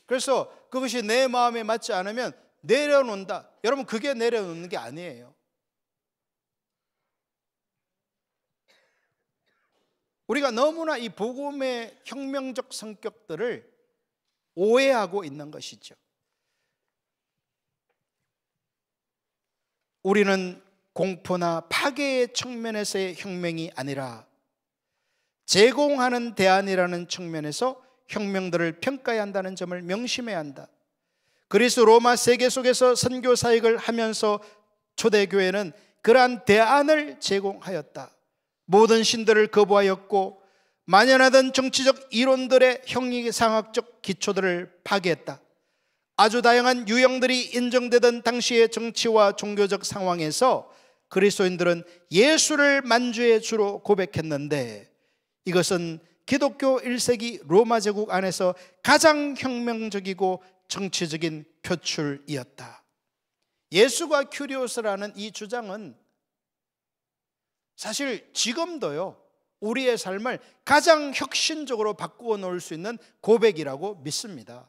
그래서 그것이 내 마음에 맞지 않으면 내려놓는다. 여러분 그게 내려놓는 게 아니에요. 우리가 너무나 이 복음의 혁명적 성격들을 오해하고 있는 것이죠. 우리는 공포나 파괴의 측면에서의 혁명이 아니라 제공하는 대안이라는 측면에서 혁명들을 평가해야 한다는 점을 명심해야 한다. 그리스 로마 세계 속에서 선교 사역을 하면서 초대교회는 그러한 대안을 제공하였다. 모든 신들을 거부하였고 만연하던 정치적 이론들의 형이상학적 기초들을 파괴했다. 아주 다양한 유형들이 인정되던 당시의 정치와 종교적 상황에서 그리스도인들은 예수를 만주의 주로 고백했는데 이것은 기독교 1세기 로마 제국 안에서 가장 혁명적이고 정치적인 표출이었다. 예수가 큐리오스라는 이 주장은 사실 지금도요, 우리의 삶을 가장 혁신적으로 바꾸어 놓을 수 있는 고백이라고 믿습니다.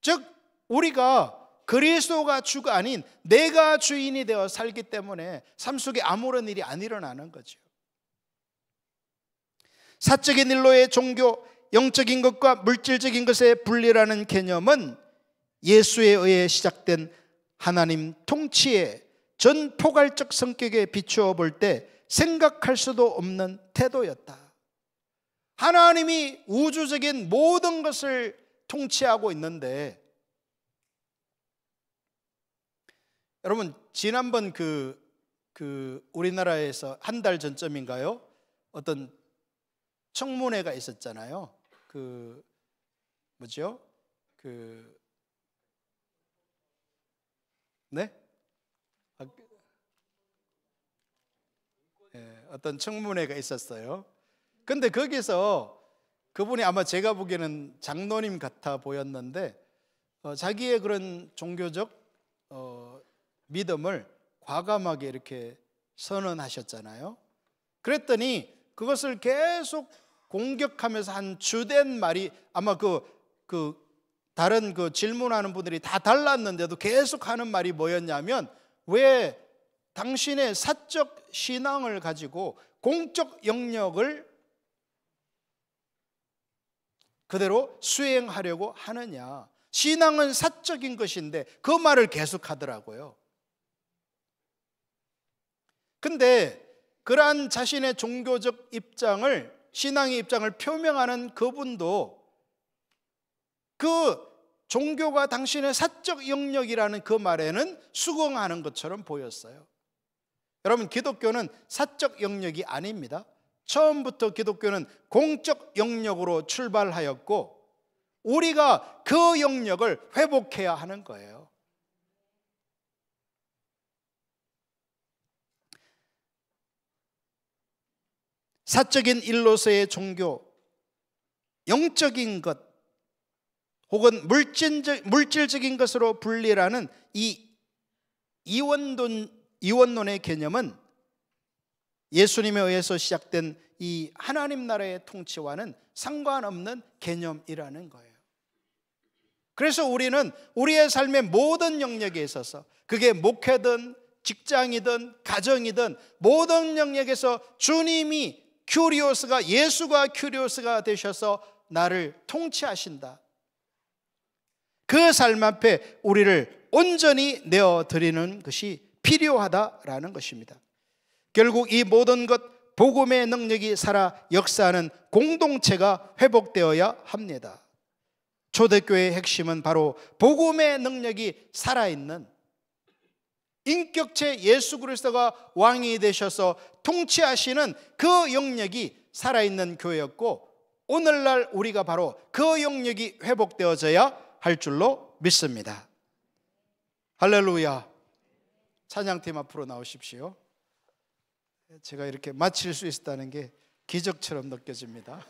즉, 우리가 그리스도가 주가 아닌 내가 주인이 되어 살기 때문에 삶 속에 아무런 일이 안 일어나는 거죠. 사적인 일로의 종교, 영적인 것과 물질적인 것의 분리라는 개념은 예수에 의해 시작된 하나님 통치의 전 포괄적 성격에 비추어 볼 때 생각할 수도 없는 태도였다. 하나님이 우주적인 모든 것을 통치하고 있는데 여러분 지난번 그, 그 우리나라에서 한 달 전쯤인가요? 어떤 청문회가 있었잖아요. 그 뭐죠? 그 네? 어떤 청문회가 있었어요. 근데 거기서 그분이 아마 제가 보기에는 장로님 같아 보였는데 어, 자기의 그런 종교적 어, 믿음을 과감하게 이렇게 선언하셨잖아요. 그랬더니 그것을 계속 공격하면서 한 주된 말이 아마 그, 그 다른 그 질문하는 분들이 다 달랐는데도 계속 하는 말이 뭐였냐면 왜 당신의 사적 신앙을 가지고 공적 영역을 그대로 수행하려고 하느냐. 신앙은 사적인 것인데 그 말을 계속 하더라고요. 근데 그러한 자신의 종교적 입장을 신앙의 입장을 표명하는 그분도 그 종교가 당신의 사적 영역이라는 그 말에는 수긍하는 것처럼 보였어요. 여러분 기독교는 사적 영역이 아닙니다. 처음부터 기독교는 공적 영역으로 출발하였고 우리가 그 영역을 회복해야 하는 거예요. 사적인 일로서의 종교, 영적인 것, 혹은 물질적, 물질적인 것으로 분리라는 이 이원돈 이원론의 개념은 예수님에 의해서 시작된 이 하나님 나라의 통치와는 상관없는 개념이라는 거예요. 그래서 우리는 우리의 삶의 모든 영역에 있어서 그게 목회든 직장이든 가정이든 모든 영역에서 주님이 큐리오스가 예수가 큐리오스가 되셔서 나를 통치하신다. 그 삶 앞에 우리를 온전히 내어 드리는 것이 필요하다라는 것입니다. 결국 이 모든 것 복음의 능력이 살아 역사하는 공동체가 회복되어야 합니다. 초대교회의 핵심은 바로 복음의 능력이 살아있는 인격체 예수 그리스도가 왕이 되셔서 통치하시는 그 영역이 살아있는 교회였고 오늘날 우리가 바로 그 영역이 회복되어져야 할 줄로 믿습니다. 할렐루야. 찬양팀 앞으로 나오십시오. 제가 이렇게 마칠 수 있다는 게 기적처럼 느껴집니다.